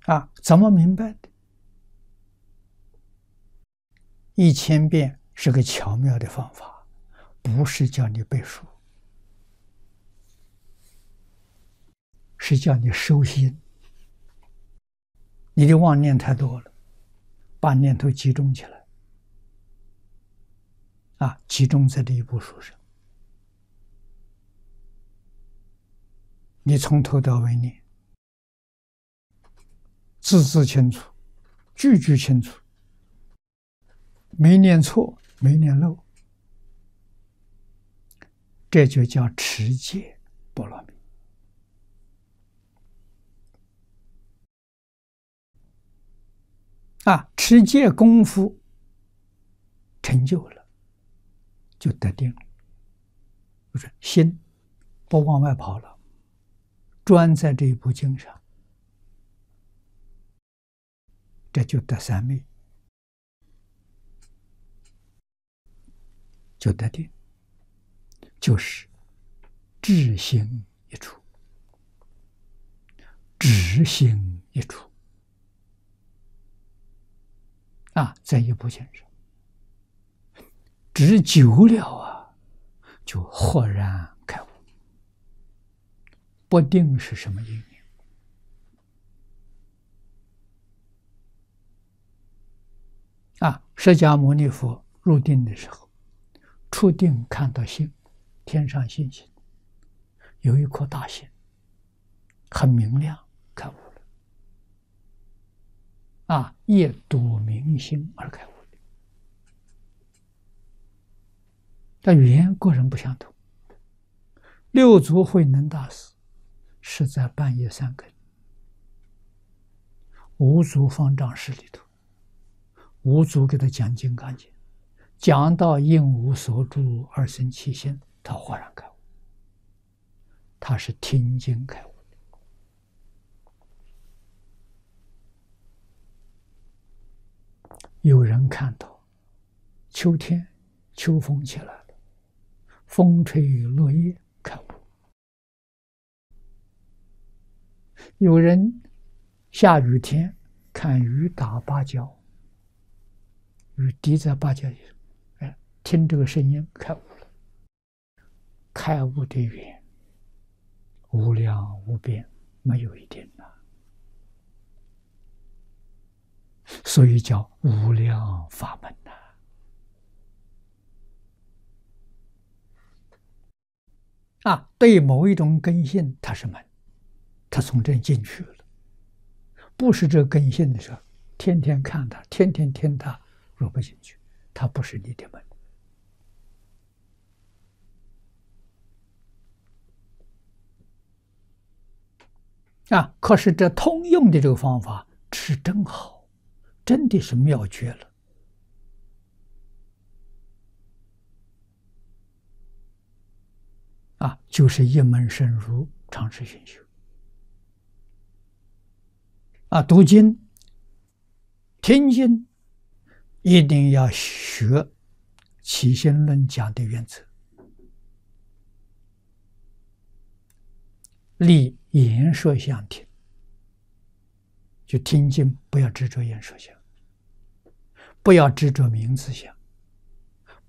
啊，怎么明白的？一千遍是个巧妙的方法，不是叫你背书，是叫你收心。你的妄念太多了，把念头集中起来，啊，集中在这一部书上，你从头到尾念。字字清楚，句句清楚，没念错，没念漏，这就叫持戒波罗蜜啊！持戒功夫成就了，就得定了，不是心不往外跑了，专在这一部经上。这就得三昧，就得定，就是智心一处，智心一处，啊，在一部经上，只久了啊，就豁然开悟，不定是什么因缘。啊，释迦牟尼佛入定的时候，初定看到星，天上星星，有一颗大星，很明亮，开悟。啊，夜睹明星而开悟的。但语言个人不相同。六祖慧能大师是在半夜三更，五祖方丈室里头。五祖给他讲《金刚经》，讲到“应无所住而生其心”，他豁然开悟。他是听经开悟的。有人看到秋天秋风起来了，风吹落叶开悟；有人下雨天看雨打芭蕉。雨滴在芭蕉，哎，听这个声音开悟了。开悟的缘无量无边，没有一点呐，所以叫无量法门呐。啊，对某一种根性，它是门，它从这进去了。不是这根性的时候，天天看它，天天听它。入不进去，它不是你的门啊！可是这通用的这个方法是真好，真的是妙绝了啊！就是一门深入，长时熏修啊！读经、听经。一定要学《起心论》讲的原则，立言说相听，就听经不要执着言说相，不要执着名字相，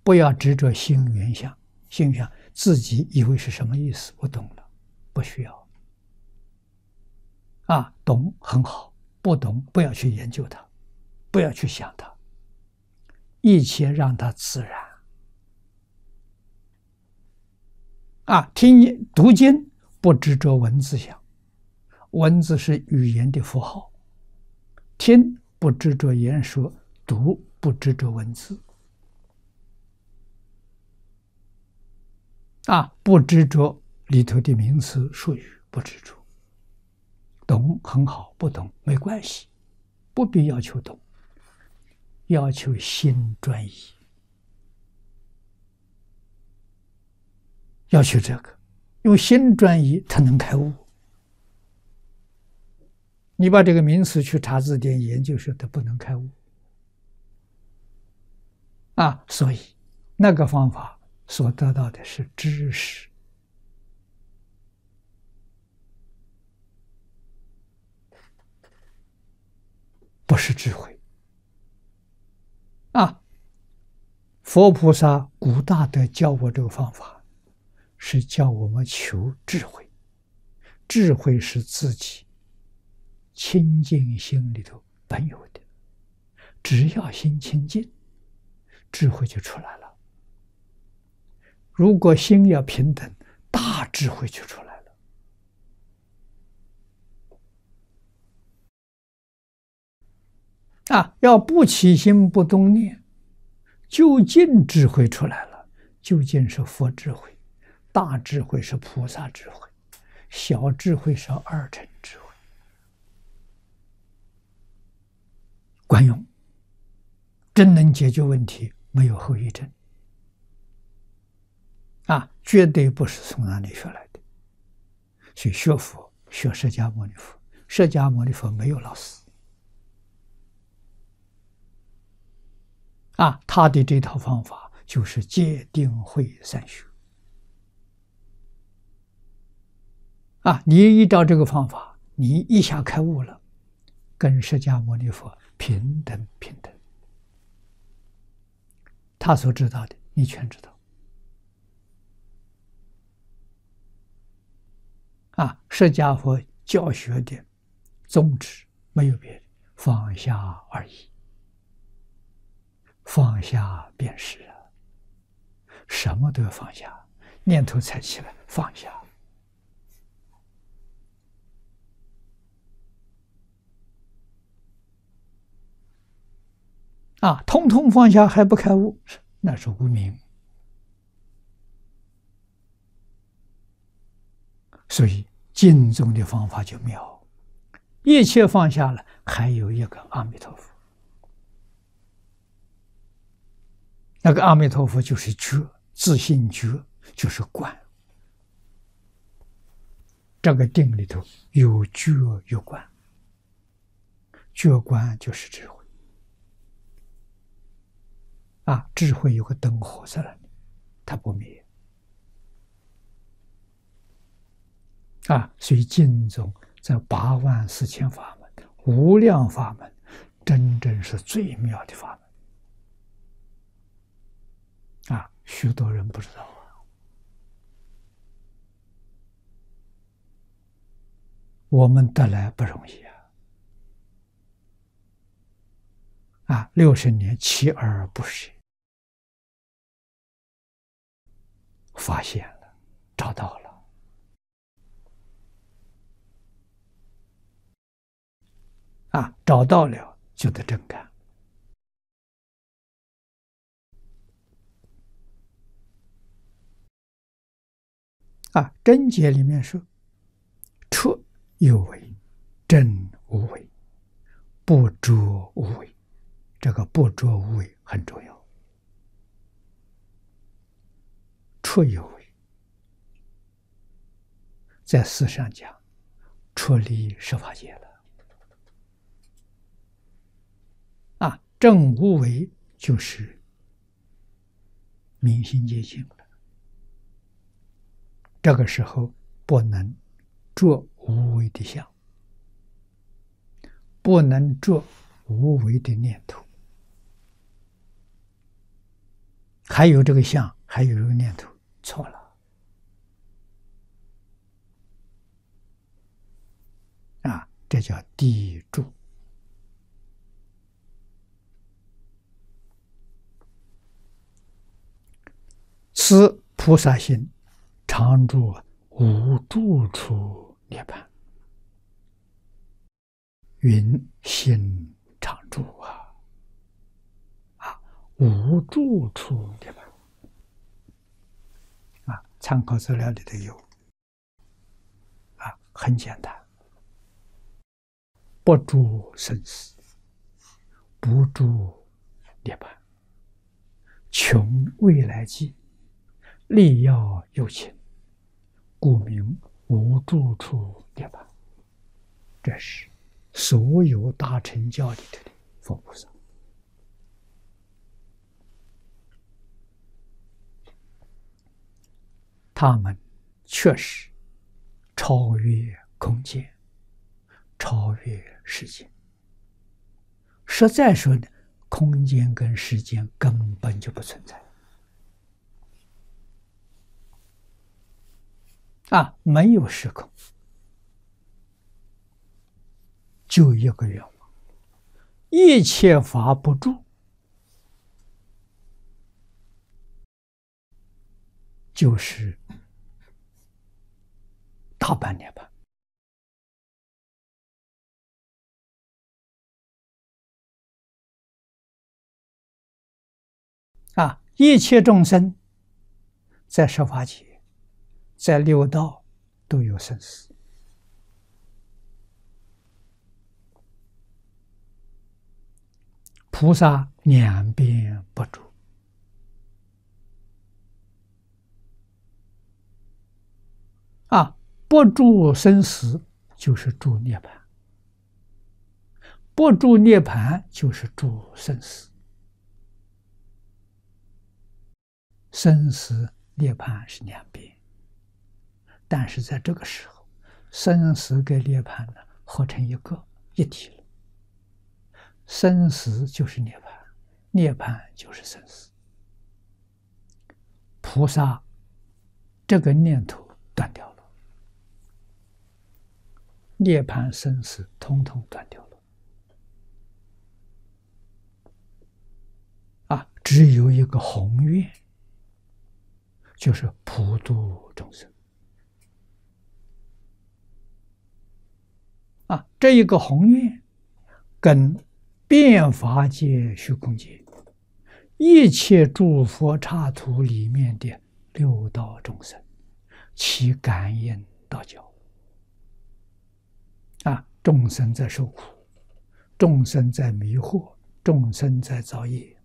不要执着心缘相，心想自己以为是什么意思，我懂了，不需要。啊，懂很好，不懂不要去研究它，不要去想它。一切让它自然。啊！听读经不执着文字想，文字是语言的符号；听不执着言说，读不执着文字啊！不执着里头的名词术语，不执着。懂很好，不懂没关系，不必要求懂。要求心专一，要求这个，用心专一，他能开悟。你把这个名词去查字典研究，说它不能开悟啊！所以那个方法所得到的是知识，不是智慧。啊！佛菩萨古大德教我这个方法，是教我们求智慧。智慧是自己清净心里头本有的，只要心清净，智慧就出来了。如果心要平等，大智慧就出来了。啊，要不起心不动念，究竟智慧出来了。究竟是佛智慧，大智慧是菩萨智慧，小智慧是二乘智慧，管用，真能解决问题，没有后遗症。啊，绝对不是从哪里学来的。所以学佛，学释迦牟尼佛，释迦牟尼佛没有老师。啊，他的这套方法就是戒定慧三学。啊，你依照这个方法，你一下开悟了，跟释迦牟尼佛平等平等。他所知道的，你全知道。啊，释迦佛教学的宗旨没有别的，放下而已。放下便是啊，什么都要放下，念头才起来，放下。啊，通通放下还不开悟，那是无明。所以净宗的方法就妙，一切放下了，还有一个阿弥陀佛。那个阿弥陀佛就是觉，自信觉就是观。这个定里头有觉有观，觉观就是智慧。啊，智慧有个灯火在那里，它不灭。啊，所以净宗在八万四千法门、无量法门，真正是最妙的法门。啊，许多人不知道啊。我们得来不容易啊！啊，六十年锲而不舍。发现了，找到了，啊，找到了就得正干。啊，真解里面说：“彻有为，真无为，不着无为。”这个“不着无为”很重要。出有为，在世上讲，出离十法界了。啊，正无为就是明心见性了。这个时候不能着无为的相，不能着无为的念头，还有这个相，还有这个念头。错了，啊，这叫地住。此菩萨心常住无住处涅槃，云心常住，啊，无住处涅槃。参考资料里头有，啊，很简单，不住生死，不住涅槃，穷未来际，力要有情，故名无住处涅槃。这是所有大乘教里头的佛菩萨。他们确实超越空间，超越时间。实在说呢，空间跟时间根本就不存在。啊，没有时空，就一个愿望：一切法不住，就是。大半年吧。啊！一切众生在十法界，在六道都有生死，菩萨两边不住。啊！不住生死，就是住涅槃；不住涅槃，就是住生死。生死涅槃是两边，但是在这个时候，生死跟涅槃呢合成一个一体了，生死就是涅槃，涅槃就是生死。菩萨这个念头断掉了，涅槃生死通通断掉了。啊，只有一个宏愿，就是普度众生。啊，这一个宏愿，跟变法界、虚空界一切诸佛刹土里面的六道众生其感应道交。啊，众生在受苦，众生在迷惑，众生在造业。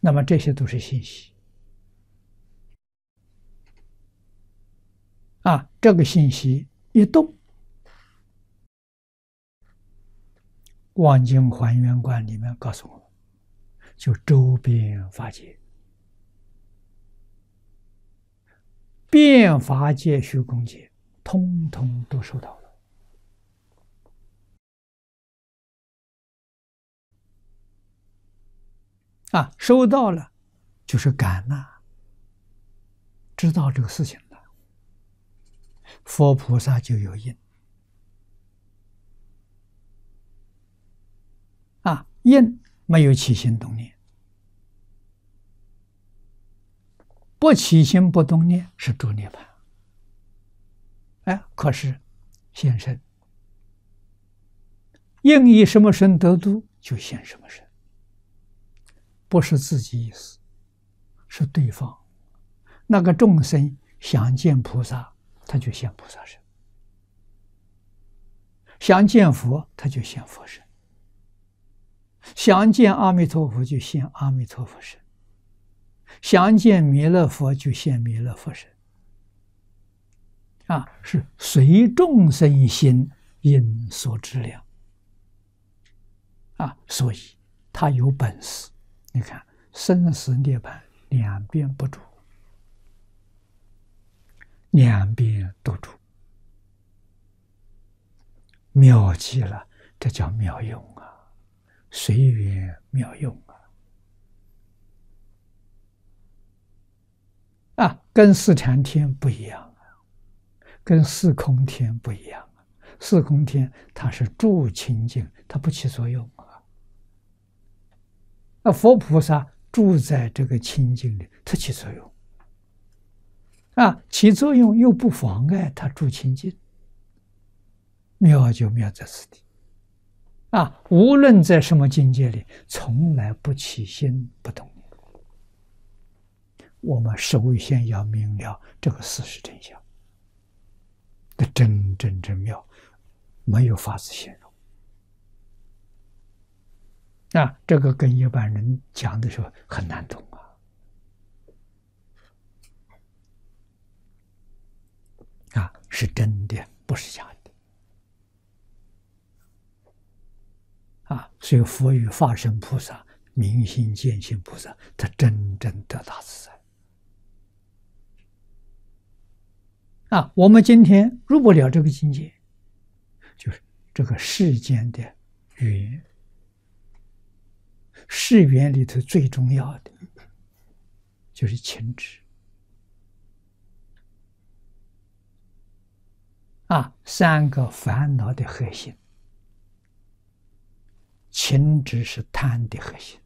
那么这些都是信息。啊，这个信息。一动，《望经还原观》里面告诉我们，就周边法界、变法界、虚空界，通通都收到了。啊，收到了，就是感呐，知道这个事情了。佛菩萨就有因啊，因没有起心动念，不起心不动念是助涅盘。哎，可是现身，应以什么身得度，就现什么身，不是自己意思，是对方那个众生想见菩萨。他就现菩萨身，想见佛，他就现佛身；想见阿弥陀佛，就现阿弥陀佛身；想见弥勒佛，就现弥勒佛身。啊，是随众生心因所知量。啊，所以他有本事。你看，生死涅槃两边不住。两边都住，妙极了，这叫妙用啊！随缘妙用啊！啊，跟四禅天不一样，跟四空天不一样啊。四空天它是助清净，它不起作用啊。那佛菩萨住在这个清净里，它起作用。啊，起作用又不妨碍他住清净，妙就妙在此地。啊，无论在什么境界里，从来不起心不动念。我们首先要明了这个事实真相，的真真真妙，没有法子形容。啊，这个跟一般人讲的时候很难懂。啊，是真的，不是假的。啊，所以佛与化身菩萨、明心见性菩萨，他真正得大自在。啊，我们今天入不了这个境界，就是这个世间的缘，世缘里头最重要的就是情执。啊，三个烦恼的核心，情执是贪的核心，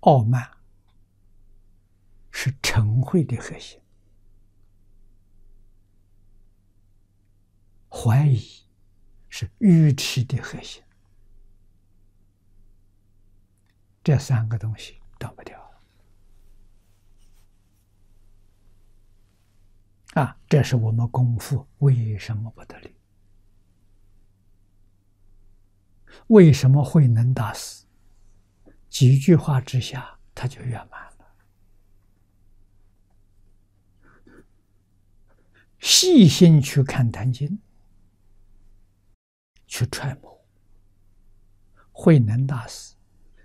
傲慢是嗔恚的核心，怀疑是愚痴的核心，这三个东西断不掉。啊，这是我们功夫为什么不得力？为什么会能打死？几句话之下，他就圆满了。细心去看《坛经》，去揣摩，慧能大师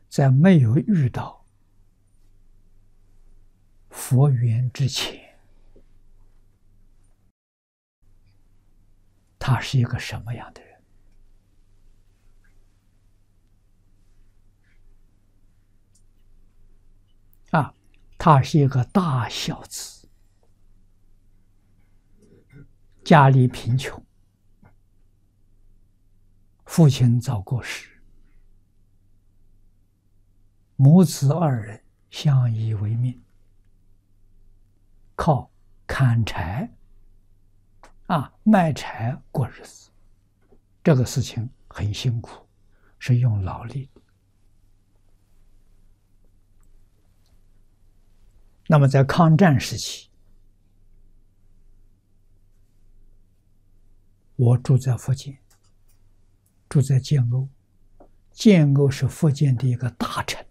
在没有遇到佛缘之前。他是一个什么样的人？啊，他是一个大孝子，家里贫穷，父亲早过世，母子二人相依为命，靠砍柴啊卖柴过日子，这个事情很辛苦，是用劳力。那么，在抗战时期，我住在福建，住在建瓯。建瓯是福建的一个大城，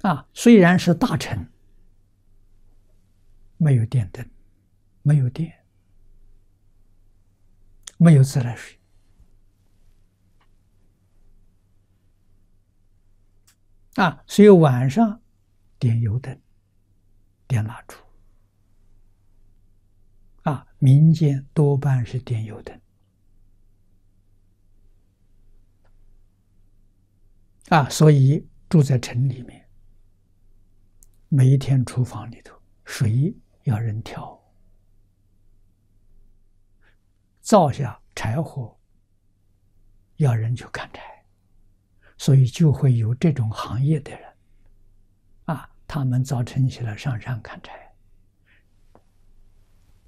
啊，虽然是大城，没有电灯，没有电，没有自来水，啊，所以晚上。点油灯，点蜡烛，啊，民间多半是点油灯，啊，所以住在城里面，每一天厨房里头水要人挑，灶下柴火要人去砍柴，所以就会有这种行业的人。啊他们早晨起来上山砍柴，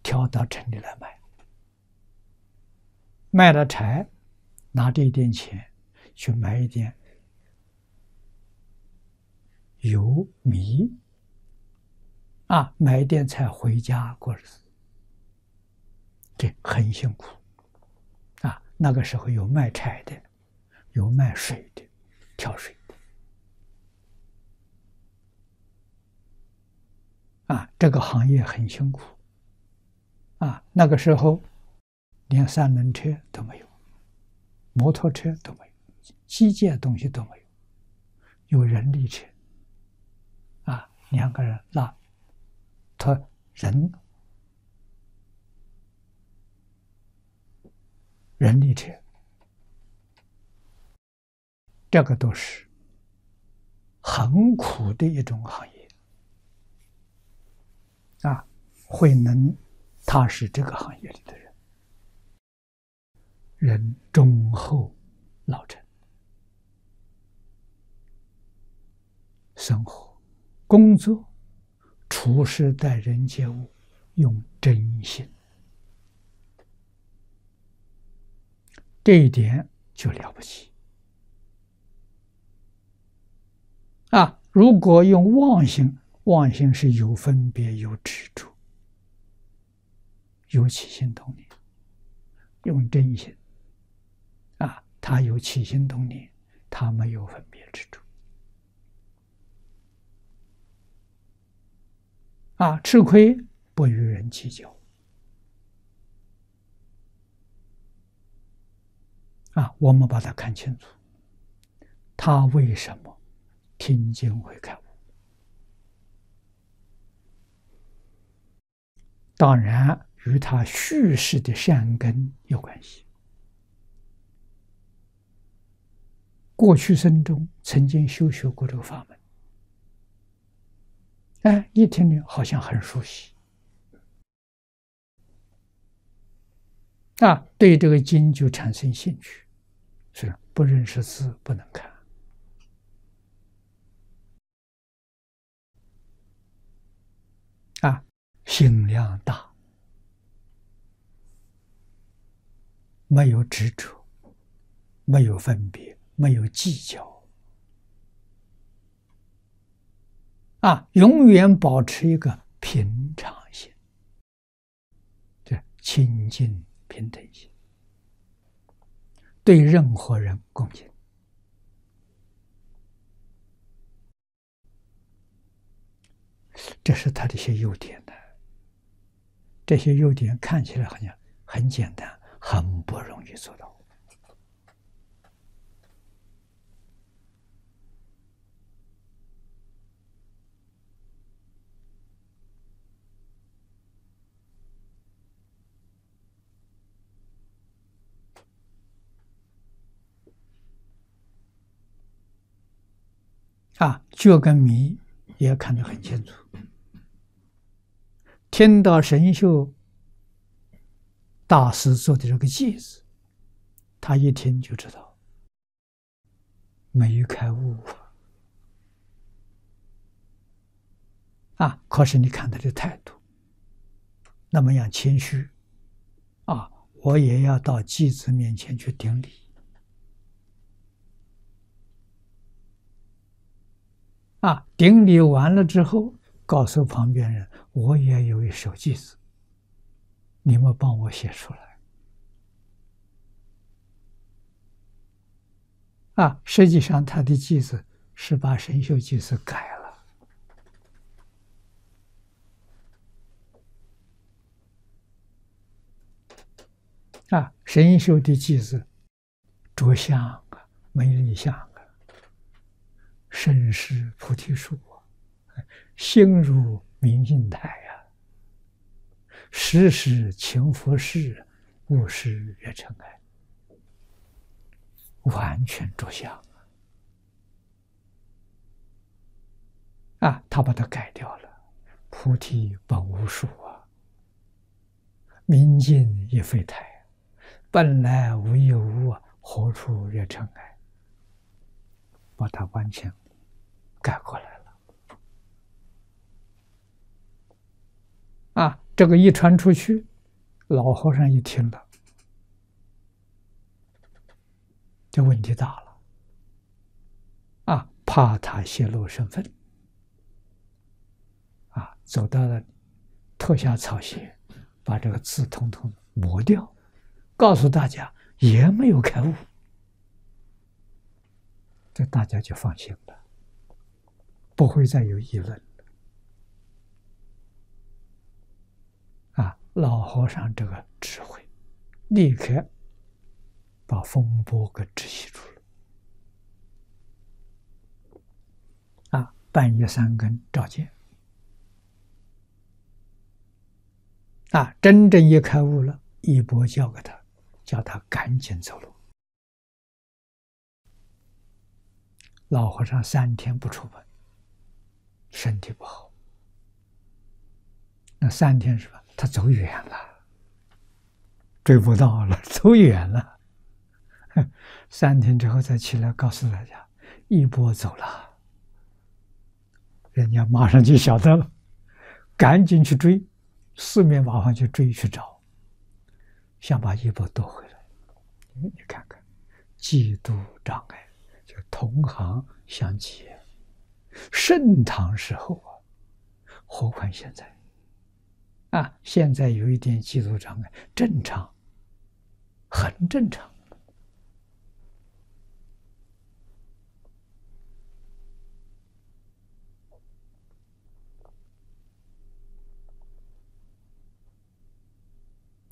挑到城里来卖，卖了柴，拿这一点钱去买一点油米，啊，买点菜回家过日子，这很辛苦，啊，那个时候有卖柴的，有卖水的，挑水的。啊，这个行业很辛苦。啊，那个时候连三轮车都没有，摩托车都没有，机械东西都没有，有人力车。两个人那，他人人力车，这个都是很苦的一种行业。啊，慧能，他是这个行业里的人，人忠厚老成，生活、工作、处事、待人接物，用真心，这一点就了不起。啊，如果用妄心。妄心是有分别、有执着、有起心动念，用真心啊，他有起心动念，他没有分别执着啊，吃亏不与人计较啊，我们把它看清楚，他为什么听经会开悟？当然，与他叙事的善根有关系。过去生中曾经修学过这个法门，哎，一听呢好像很熟悉，啊，对这个经就产生兴趣，是不认识字不能看，啊。心量大，没有执着，没有分别，没有计较，啊，永远保持一个平常心，这清净平等心，对任何人恭敬，这是他的一些优点的。这些优点看起来好像很简单，很不容易做到。啊，觉跟迷也看得很清楚。听到神秀大师做的这个偈子，他一听就知道没有开悟啊。可是你看他的态度，那么样谦虚啊，我也要到偈子面前去顶礼啊。顶礼完了之后，告诉旁边人。我也有一首偈子，你们帮我写出来。啊，实际上他的偈子是把神秀偈子改了。啊，神秀的偈子，着相啊，没立相，身是菩提树啊，心如。明镜台啊，时时勤拂拭，勿使惹尘埃。完全着相啊！他把它改掉了。菩提本无树啊，明镜亦非台，本来无一物，何处惹尘埃？把它完全改过来了。啊，这个一传出去，老和尚一听了，这问题大了。啊，怕他泄露身份，啊，走到了，脱下草鞋，把这个字统统磨掉，告诉大家也没有开悟，这大家就放心了，不会再有议论啊。老和尚这个智慧，立刻把风波给止息住了。啊，半夜三更召见，啊，真正一开悟了，一波交给他，叫他赶紧走路。老和尚三天不出门，身体不好。那三天是吧？他走远了，追不到了，走远了。三天之后再起来告诉大家，一波走了，人家马上就晓得了，赶紧去追，四面八方去追去找，想把一波夺回来。你看看，嫉妒障碍，就同行相忌。盛唐时候啊，何况现在？啊，现在有一点嫉妒障碍，正常，很正常。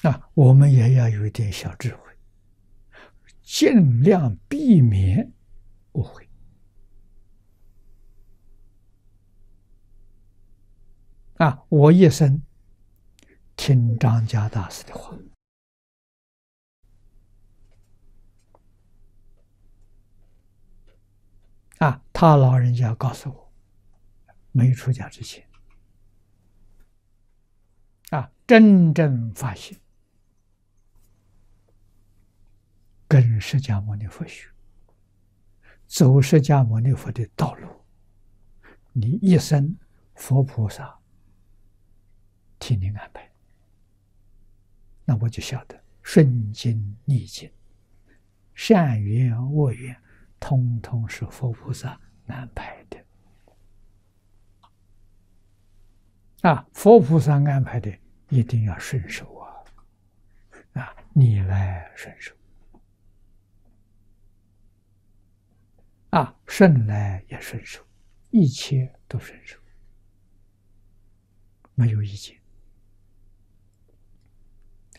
啊，我们也要有一点小智慧，尽量避免误会。啊，我一生。听张家大师的话啊，他老人家告诉我，没出家之前啊，真正发现跟释迦牟尼佛学，走释迦牟尼佛的道路，你一生佛菩萨替你安排。那我就晓得，顺境逆境、善缘恶缘，通通是佛菩萨安排的。啊，佛菩萨安排的，一定要顺手啊！啊，逆来顺受，啊，顺来也顺手，一切都顺手，没有意见。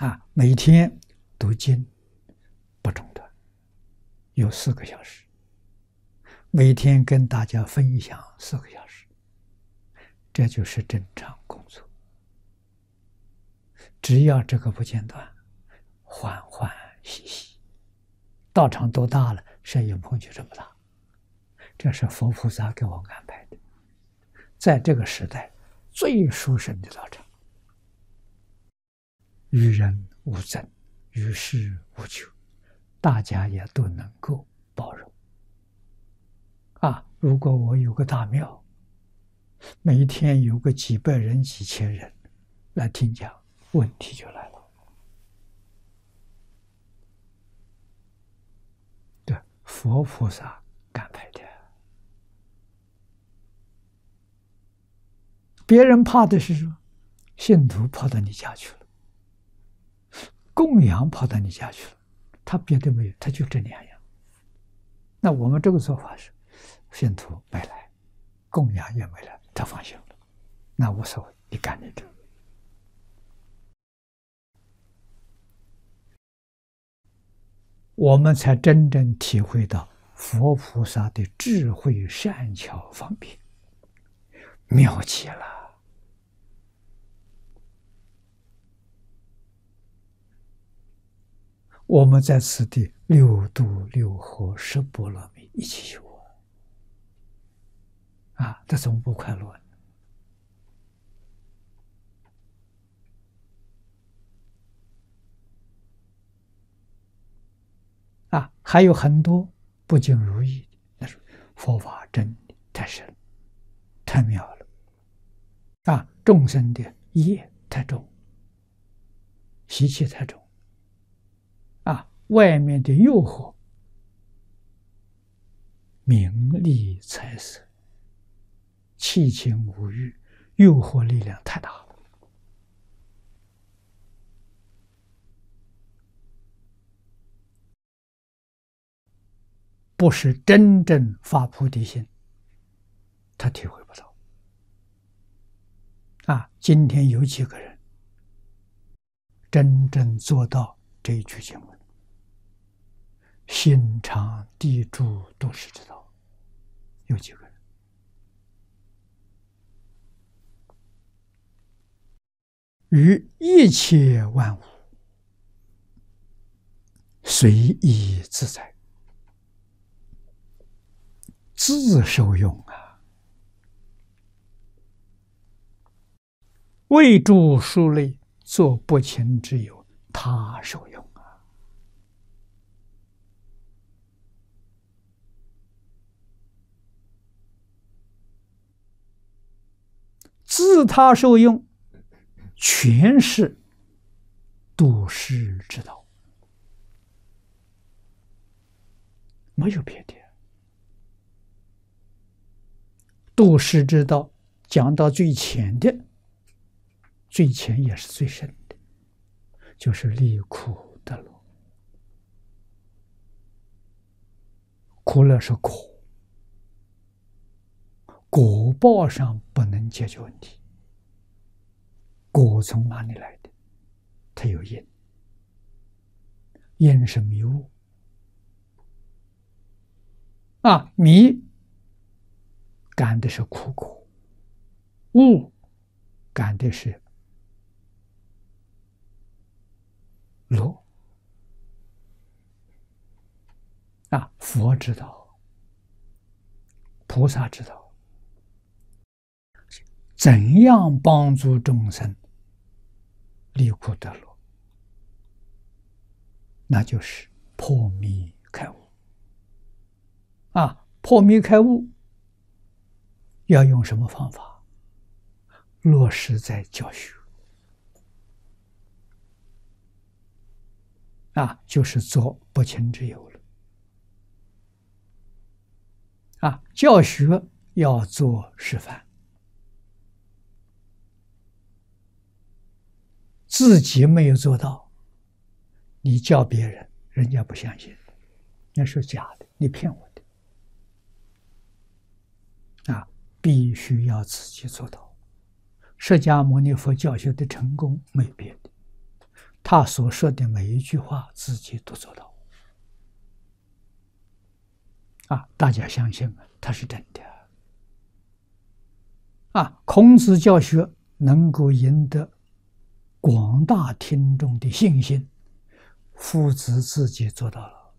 啊，每天读经不中断，有四个小时。每天跟大家分享四个小时，这就是正常工作。只要这个不间断，欢欢喜喜，道场多大了？摄影棚就这么大，这是佛菩萨给我安排的，在这个时代最殊胜的道场，与人无争，与世无求，大家也都能够包容。啊，如果我有个大庙，每天有个几百人、几千人来听讲，问题就来了。对，佛菩萨安排的。别人怕的是什么？信徒跑到你家去了，供养跑到你家去了，他别的没有，他就这两样。那我们这个做法是，信徒没来，供养也没来，他放心了，那无所谓，你干你的。我们才真正体会到佛菩萨的智慧、善巧、方便，妙极了。我们在此地六度六合十波罗蜜一起修啊，这怎么不快乐啊，还有很多不尽如意的，那是佛法真的太深、太妙了啊！众生的业太重，习气太重。外面的诱惑，名利财色、七情五欲，诱惑力量太大了，不是真正发菩提心，他体会不到。啊，今天有几个人真正做到这一句经文？心肠地住都是知道，有几个人与一切万物随意自在，自受用啊！为诸书类作不勤之友，他受用。自他受用，全是度世之道，没有别的。度世之道讲到最浅的，最浅也是最深的，就是离苦得乐。苦乐是苦。果报上不能解决问题，果从哪里来的？它有因，因是迷雾。啊，迷感的是苦果，悟感的是乐。啊，佛知道，菩萨知道。怎样帮助众生离苦得乐？那就是破迷开悟啊！破迷开悟要用什么方法？落实在教学啊，就是做不清之友了啊！教学要做示范。自己没有做到，你教别人，人家不相信，那是假的，你骗我的。啊，必须要自己做到。释迦牟尼佛教学的成功没别的，他所说的每一句话，自己都做到。啊，大家相信吗？他是真的。啊，孔子教学能够赢得。广大听众的信心，父子自己做到了。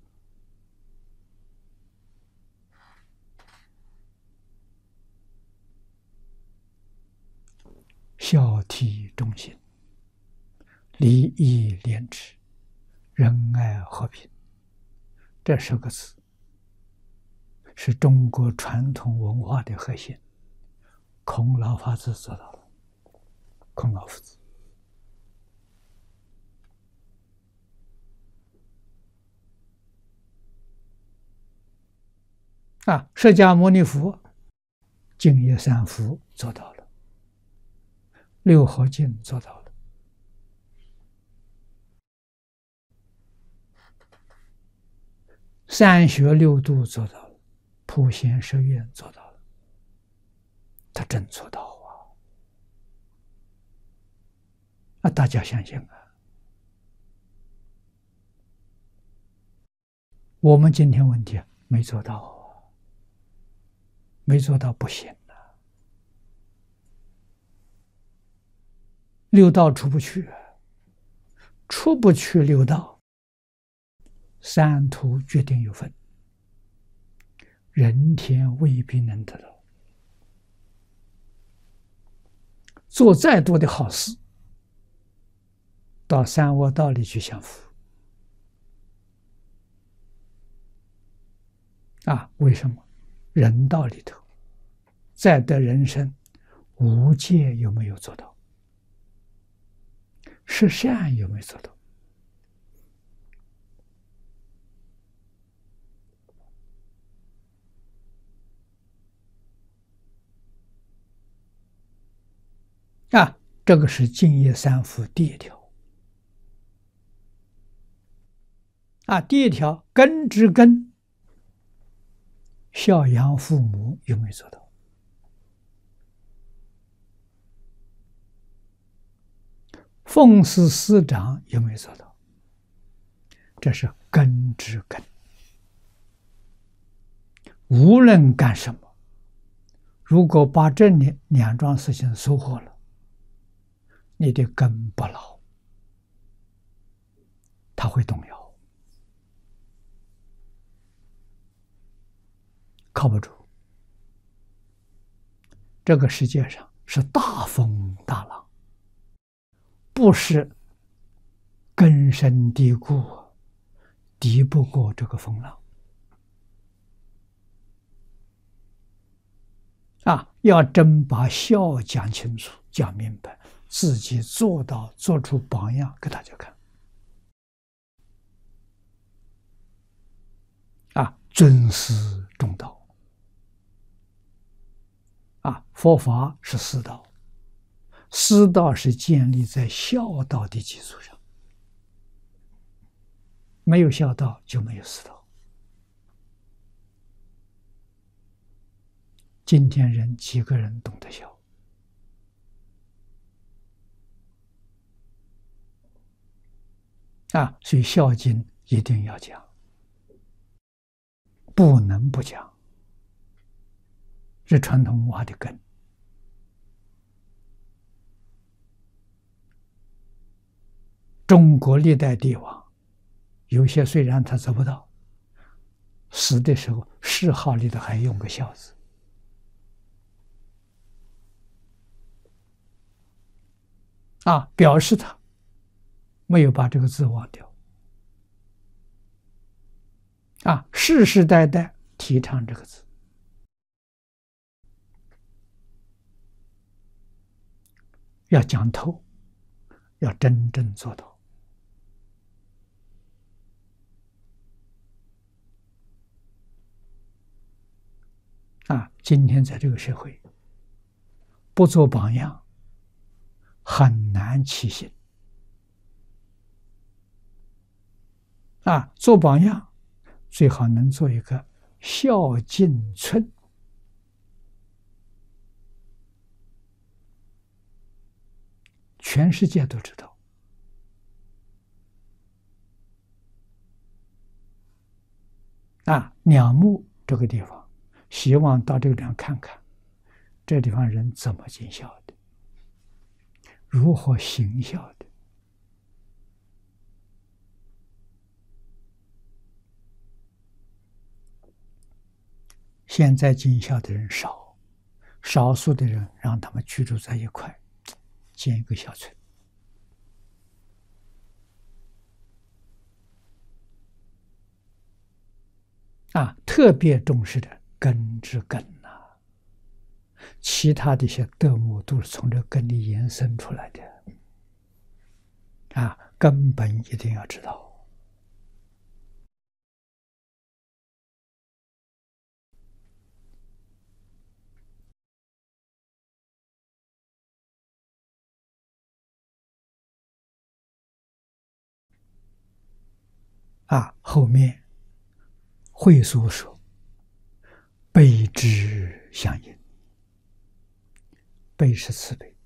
孝悌忠信，礼义廉耻，仁爱和平，这十个字是中国传统文化的核心。孔老法师做到了，孔老夫子。啊，释迦牟尼佛。净业三福做到了，六合敬做到了，三学六度做到了，普贤十愿做到了，他真做到啊！啊，大家相信啊？我们今天问题没做到。没做到不行啊！六道出不去，出不去六道，三途决定有分，人天未必能得到。做再多的好事，到三恶道里去享福啊？为什么？人道里头，再得人生，无戒有没有做到？是善有没有做到？啊，这个是净业三福第一条。啊，第一条根之根。孝养父母有没有做到？奉事师长有没有做到？这是根之根。无论干什么，如果把这两两桩事情收获了，你的根不牢，他会动摇。靠不住，这个世界上是大风大浪，不是根深蒂固，敌不过这个风浪。啊，要真把孝讲清楚、讲明白，自己做到，做出榜样给大家看。啊，尊师重道。啊，佛法是师道，师道是建立在孝道的基础上，没有孝道就没有师道。今天人几个人懂得孝？啊，所以《孝经》一定要讲，不能不讲。是传统文化的根。中国历代帝王，有些虽然他做不到，死的时候谥号里头还用个“孝”字，啊，表示他没有把这个字忘掉，啊，世世代代提倡这个字。要讲透，要真正做到啊！今天在这个社会，不做榜样，很难起心啊！做榜样，最好能做一个孝敬村。全世界都知道啊！两木这个地方，希望到这个地方看看，这地方人怎么尽孝的，如何行孝的。现在尽孝的人少，少数的人让他们居住在一块。建一个小村。啊，特别重视的根之根呐，其他的一些德目都是从这根里延伸出来的。啊，根本一定要知道。啊，后面。会所说：“悲智相应，悲是慈悲，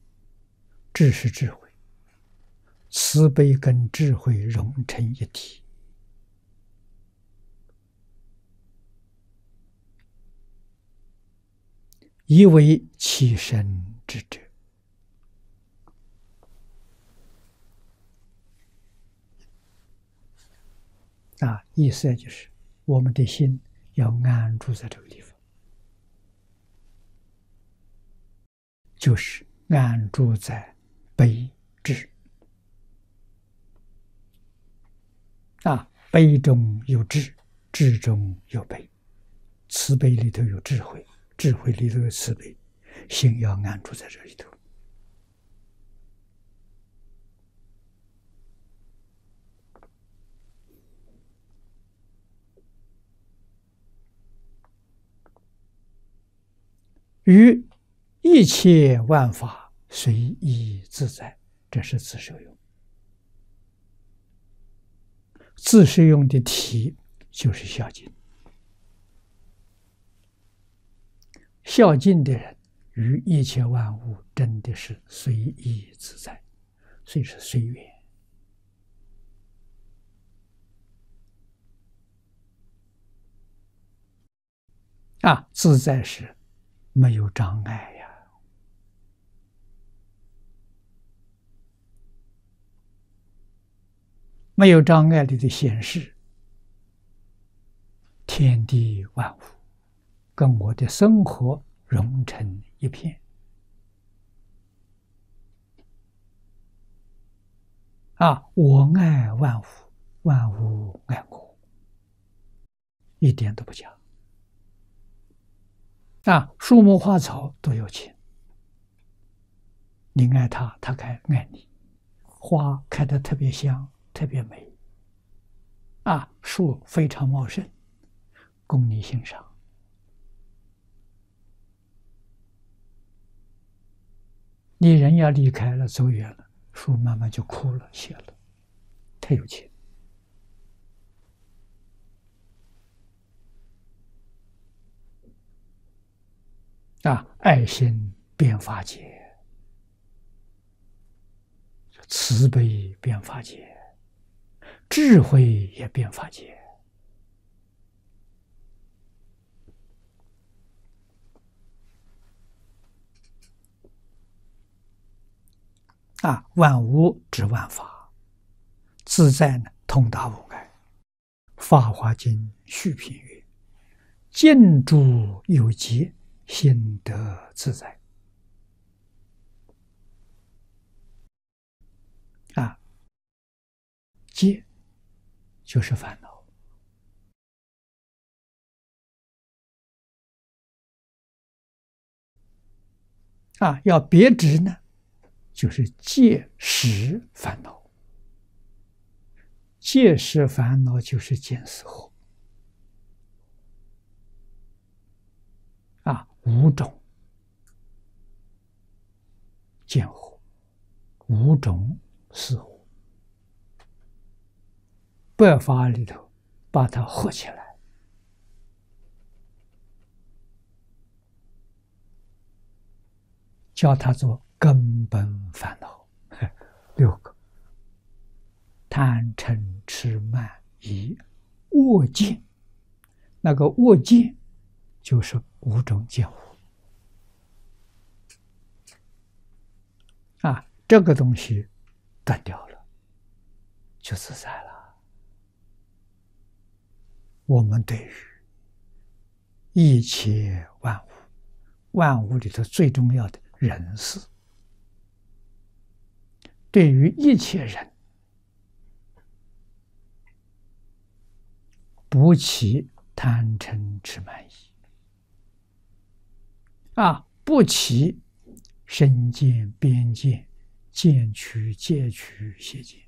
智是智慧，慈悲跟智慧融成一体，以为其身之者。”啊，意思就是。我们的心要安住在这个地方，就是安住在悲智啊，悲中有智，智中有悲，慈悲里头有智慧，智慧里头有慈悲，心要安住在这里头。于一切万法随意自在，这是自受用。自受用的体就是孝敬。孝敬的人于一切万物真的是随意自在，所以是随缘啊，自在是。没有障碍呀，没有障碍里的显示，天地万物跟我的生活融成一片啊！我爱万物，万物爱我，一点都不假。啊，树木花草都有情，你爱它，它该爱你。花开的特别香，特别美。啊，树非常茂盛，供你欣赏。你人要离开了，走远了，树慢慢就枯了，谢了，太有情。啊，爱心变法界，慈悲变法界，智慧也变法界。啊，万物之万法，自在呢，通达无碍。《法华经》续品曰：“见诸有节。”心得自在。啊，戒就是烦恼。啊，要别执呢，就是戒识烦恼，戒识烦恼就是见思惑。五种见惑，五种思惑，百法里头把它合起来，叫它做根本烦恼。六个：贪嗔痴慢疑恶见，那个恶见。就是五种见惑啊，这个东西断掉了，就自在了。我们对于一切万物，万物里头最重要的人事对于一切人，不起贪嗔痴慢疑，啊，不起身见、边见、见取、戒取、邪见，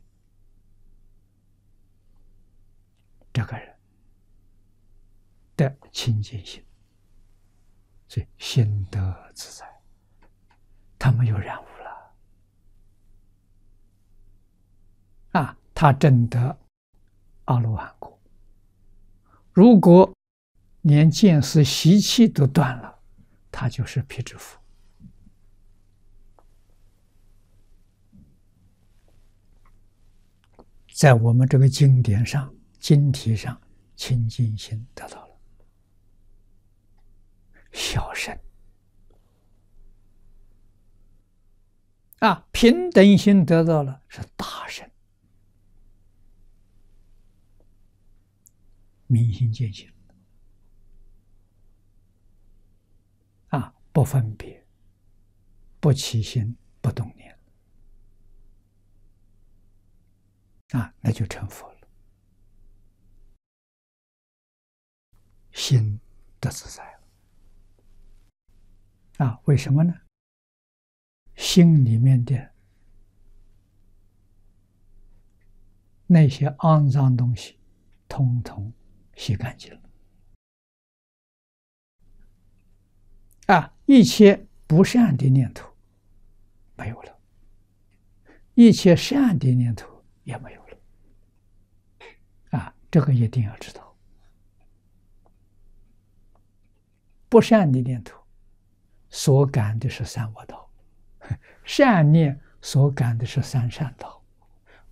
这个人的清净心，所以心得自在，他没有染污了，啊，他证得阿罗汉果。如果连见思习气都断了，他就是辟支佛。在我们这个经典上、经题上，清净心得到了小圣啊，平等心得到了是大圣。明心见性啊，不分别，不起心，不动念啊，那就成佛了。心得自在了啊？为什么呢？心里面的那些肮脏东西，通通。洗干净了啊！一切不善的念头没有了，一切善的念头也没有了啊！这个一定要知道，不善的念头所感的是三恶道，善念所感的是三善道，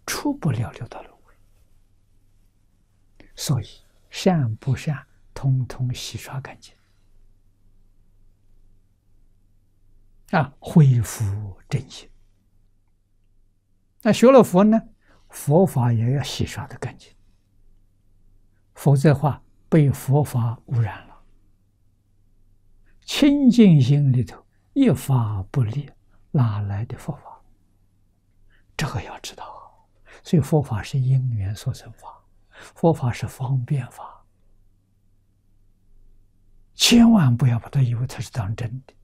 出不了六道轮回，所以。善不善，通通洗刷干净啊！恢复正心。那学了佛呢？佛法也要洗刷的干净，否则的话被佛法污染了。清净心里头一法不立，哪来的佛法？这个要知道。所以佛法是因缘所生法。佛法是方便法，千万不要把它以为它是当真的，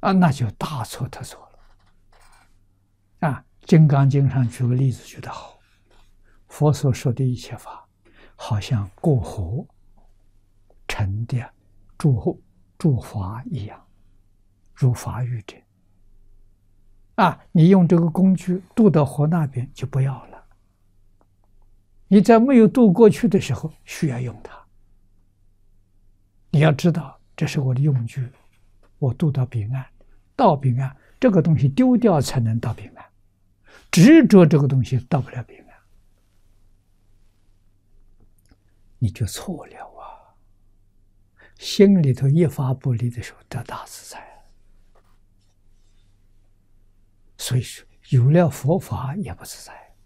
啊，那就大错特错了。啊，《金刚经》上举个例子，举得好，佛所说的一切法，好像过河沉的诸诸法一样，如法雨者。啊，你用这个工具渡到河那边就不要了。你在没有渡过去的时候，需要用它。你要知道，这是我的用具，我渡到彼岸，到彼岸，这个东西丢掉才能到彼岸，执着这个东西到不了彼岸，你就错了啊！心里头一发不离的时候，得大自在。所以说，有了佛法也不自在。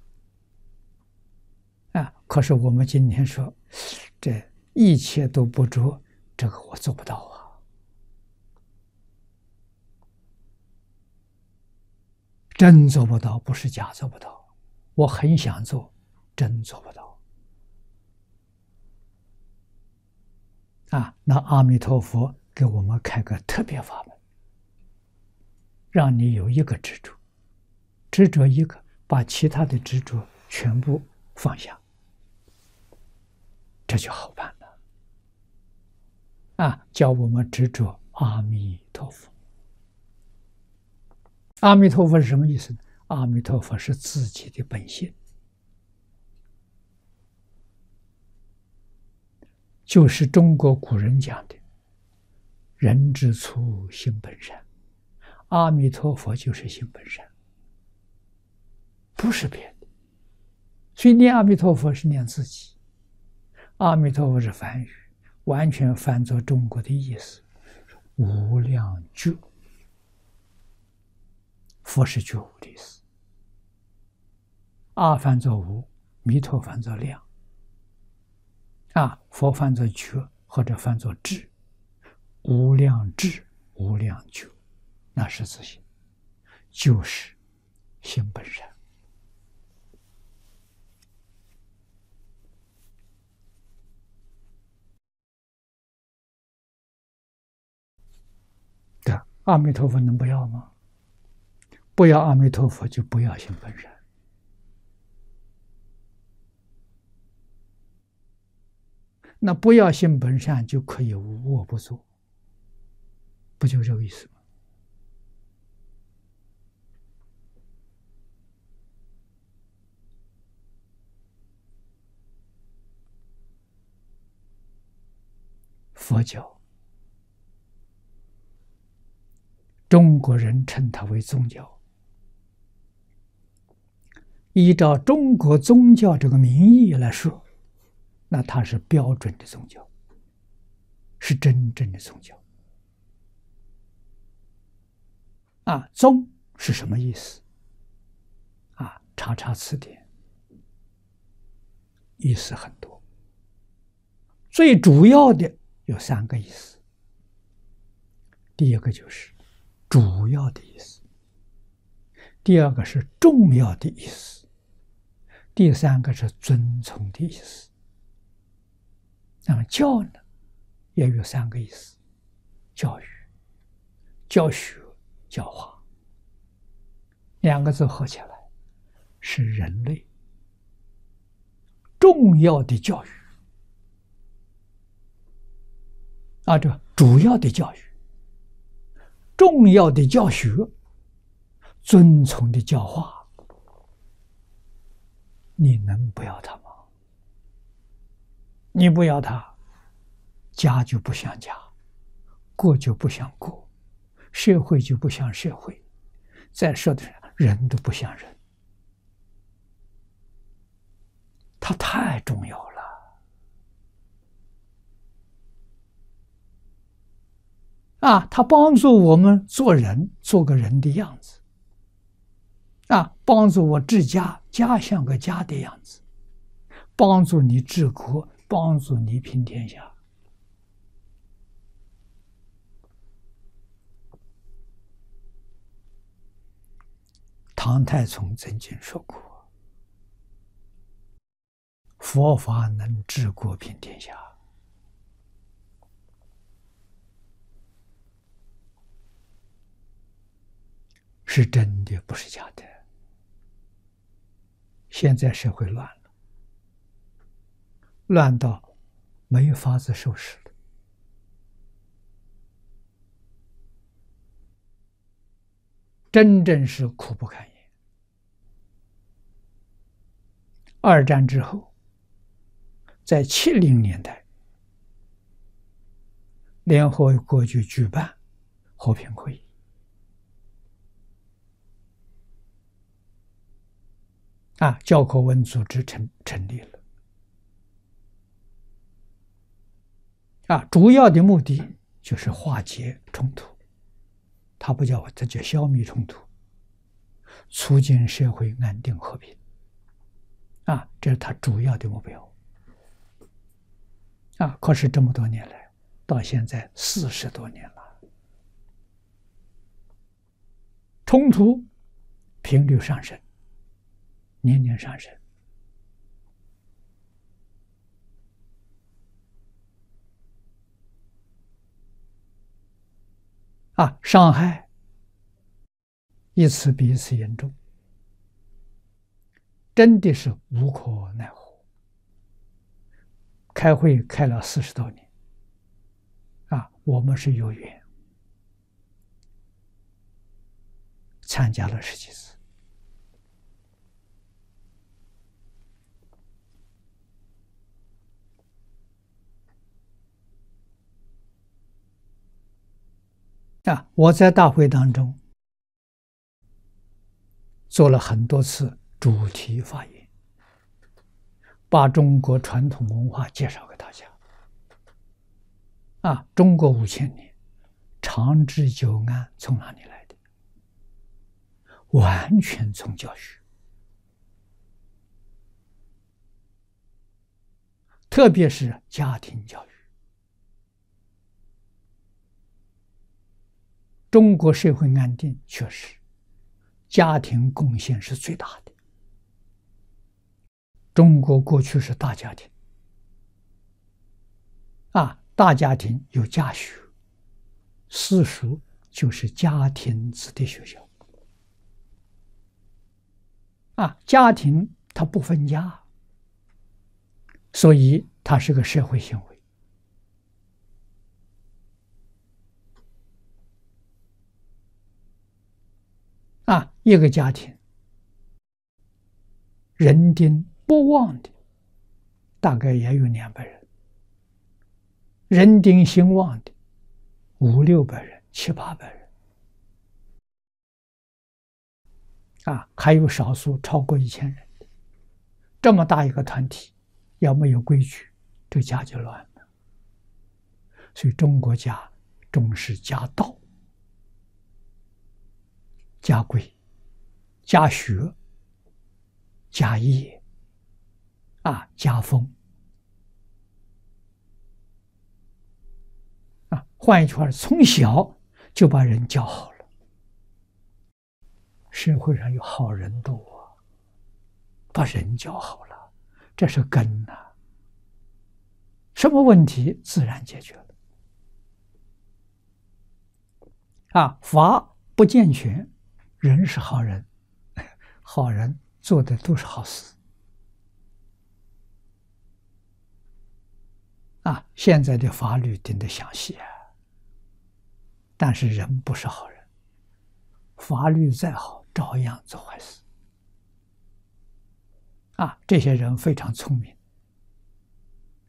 啊！可是我们今天说，这一切都不着，这个我做不到啊！真做不到，不是假做不到。我很想做，真做不到。啊！那阿弥陀佛给我们开个特别法门，让你有一个执着，执着一个，把其他的执着全部放下。这就好办了，啊！叫我们执着阿弥陀佛。阿弥陀佛是什么意思呢？阿弥陀佛是自己的本性，就是中国古人讲的“人之初，性本善”。阿弥陀佛就是性本善，不是别的。所以念阿弥陀佛是念自己。阿弥陀佛是梵语，完全翻作中国的意思，无量觉。佛是觉悟的意思。阿翻作无，弥陀凡作量。啊，佛翻作觉或者翻作智，无量智、无量觉，那是自性，就是心本善。的阿弥陀佛能不要吗？不要阿弥陀佛，就不要心本善。那不要心本善，就可以无恶不作，不就这个意思吗？佛教，中国人称它为宗教。依照中国宗教这个名义来说。那它是标准的宗教，是真正的宗教。啊，宗是什么意思？啊，查查词典，意思很多。最主要的有三个意思。第一个就是主要的意思，第二个是重要的意思，第三个是尊崇的意思。那么教呢，也有三个意思：教育、教学、教化。两个字合起来是人类重要的教育。啊，这主要的教育、重要的教学、遵从的教化，你能不要他吗？你不要他，家就不像家，国就不像国，社会就不像社会，再说的是人都不像人，他太重要了啊！他帮助我们做人，做个人的样子啊，帮助我治家，家像个家的样子，帮助你治国。帮助你平天下。唐太宗曾经说过：“佛法能治国平天下，是真的，不是假的。”现在社会乱了。乱到没法子收拾了，真正是苦不堪言。二战之后，在七零年代，联合国就举办和平会议，啊，教科文组织成成立了。啊，主要的目的就是化解冲突，他不叫，这叫消灭冲突，促进社会安定和平。啊，这是他主要的目标。啊，可是这么多年来，到现在四十多年了，冲突频率上升，年年上升。啊，伤害一次比一次严重，真的是无可奈何。开会开了四十多年，啊，我们是有缘参加了十几次。啊！我在大会当中做了很多次主题发言，把中国传统文化介绍给大家。啊，中国五千年长治久安从哪里来的？完全从教学，特别是家庭教育。中国社会安定，确实家庭贡献是最大的。中国过去是大家庭，啊，大家庭有家学，私塾就是家庭子弟学校，啊，家庭它不分家，所以它是个社会行为，啊，一个家庭人丁。不旺的，大概也有两百人；人丁兴旺的，五六百人、七八百人，啊，还有少数超过一千人。这么大一个团体，要没有规矩，这家就乱了。所以中国家重视家道、家规、家学、家业。啊，家风啊，换一句话，从小就把人教好了。社会上有好人多，把人教好了，这是根呐。什么问题自然解决了。啊，法不健全，人是好人，好人做的都是好事。啊，现在的法律定的详细啊，但是人不是好人，法律再好，照样做坏事。啊，这些人非常聪明，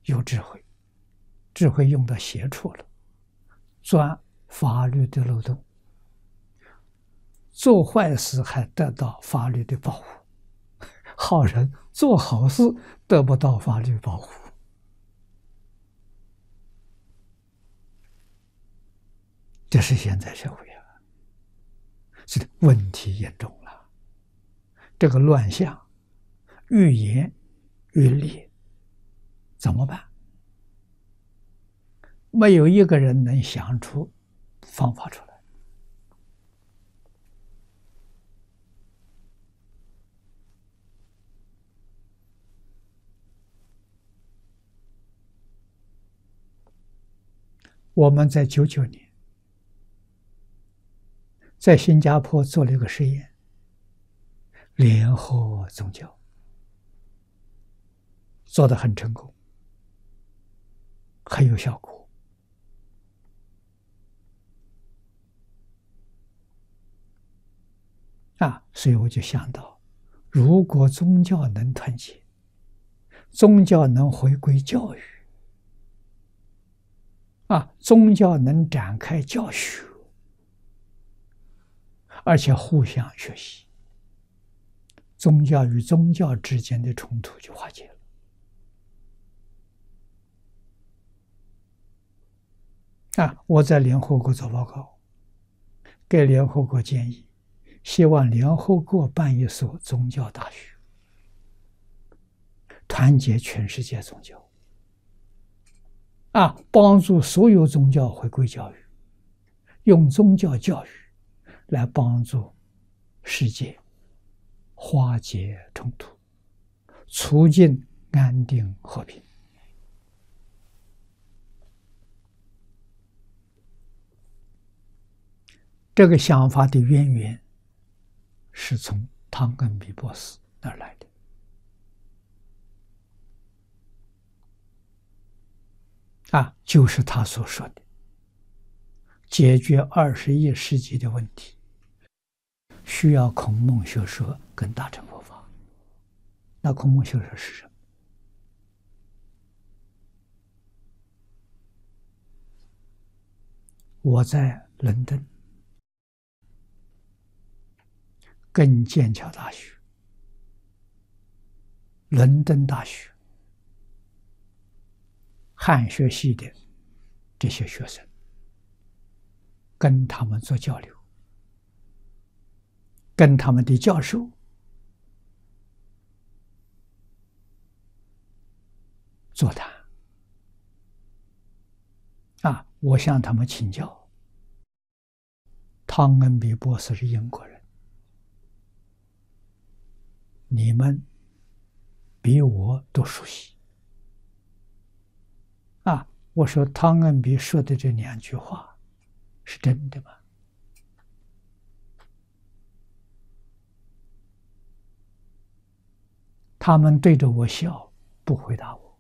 有智慧，智慧用到邪处了，钻法律的漏洞，做坏事还得到法律的保护，好人做好事得不到法律保护。这是现在社会啊，这个问题严重了。这个乱象愈演愈烈，怎么办？没有一个人能想出方法出来。我们在九九年。在新加坡做了一个实验，联合宗教做的很成功，很有效果啊！所以我就想到，如果宗教能团结，宗教能回归教育，啊，宗教能展开教学。而且互相学习，宗教与宗教之间的冲突就化解了。啊，我在联合国做报告，给联合国建议，希望联合国办一所宗教大学，团结全世界宗教，啊，帮助所有宗教回归教育，用宗教教育。来帮助世界化解冲突，促进安定和平。这个想法的渊源是从汤根比博士那儿来的，啊，就是他所说的解决二十一世纪的问题。需要孔孟学说跟大乘佛法。那孔孟学说是什么？我在伦敦，跟剑桥大学、伦敦大学汉学系的这些学生，跟他们做交流。跟他们的教授座谈啊，我向他们请教。汤恩比博士是英国人，你们比我都熟悉。我说汤恩比说的这两句话是真的吗？他们对着我笑，不回答我。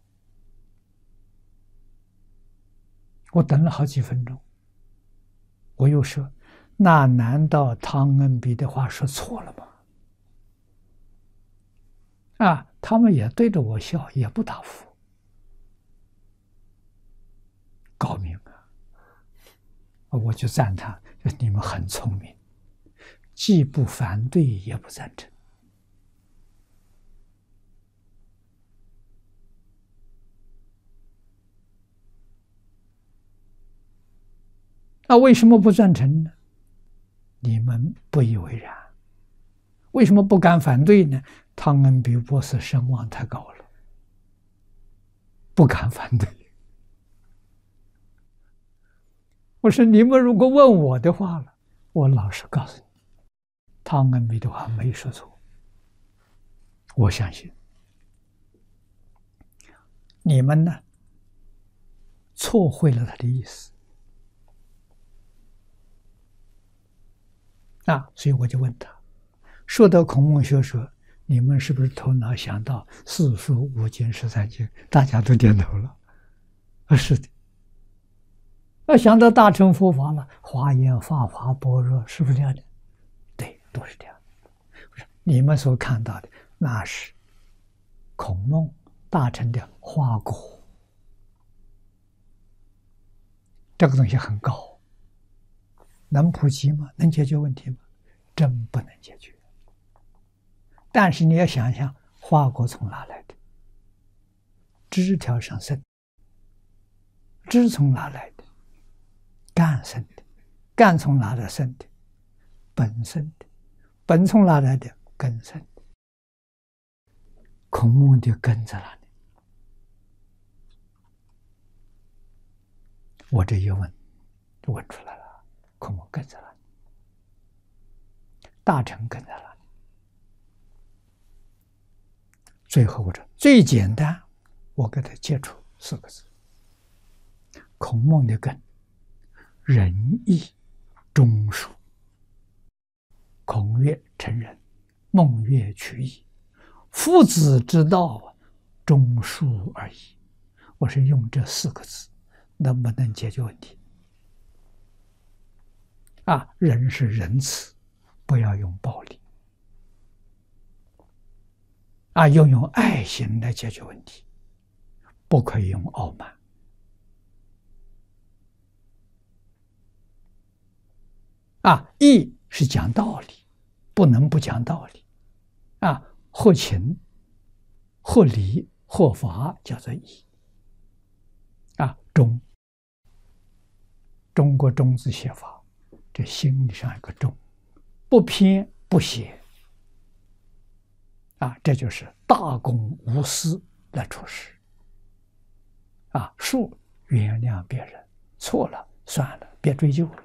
我等了好几分钟，我又说：“那难道汤恩比的话说错了吗？”啊，他们也对着我笑，也不答复。高明啊！我就赞叹，你们很聪明，既不反对，也不赞成。那为什么不赞成呢？你们不以为然。为什么不敢反对呢？汤恩比博士声望太高了，不敢反对。我说你们如果问我的话了，我老实告诉你，汤恩比的话没说错。我相信你们呢，错会了他的意思。啊，所以我就问他，说到孔孟学说，你们是不是头脑想到四书五经十三经？大家都点头了。啊，是的。那想到大乘佛法了，华严、法华、般若，是不是这样的？对，都是这样。你们所看到的，那是孔孟大乘的花果，这个东西很高。能普及吗？能解决问题吗？真不能解决。但是你要想想，花果从哪来的？枝条上生，枝从哪来的？干生的，干从哪来生的？本生的，本从哪来的？根生的。孔孟的根在哪里？我这一问，问出来了。孔孟跟在哪里？大臣跟在哪里？最后我说最简单，我给他接触四个字：孔孟的根，仁义忠恕。孔曰成仁，孟曰取义，父子之道，忠恕而已。我是用这四个字，能不能解决问题？啊，人是仁慈，不要用暴力，啊，要用爱心来解决问题，不可以用傲慢。啊，义是讲道理，不能不讲道理，啊，或情、或理、或法叫做义。啊，忠，中国中字写法。这心理上一个中，不偏不邪，啊，这就是大公无私来处事，啊，恕原谅别人，错了算了，别追究了。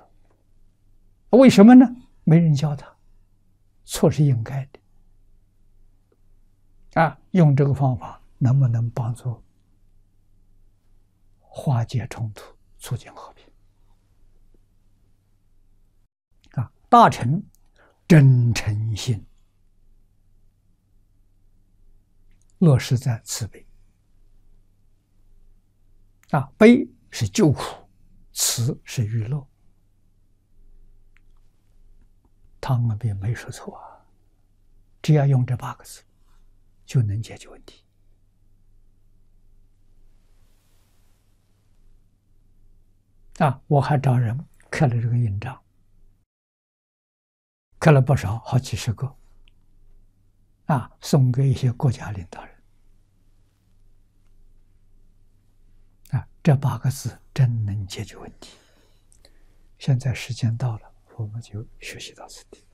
为什么呢？没人教他，错是应该的，啊，用这个方法能不能帮助化解冲突，促进和平？啊大臣真诚心落实在慈悲啊，悲是救苦，慈是娱乐。汤恩比没说错啊，只要用这八个字，就能解决问题啊！我还找人刻了这个印章。刻了不少，好几十个，啊，送给一些国家领导人，啊，这八个字真能解决问题。现在时间到了，我们就学习到此地。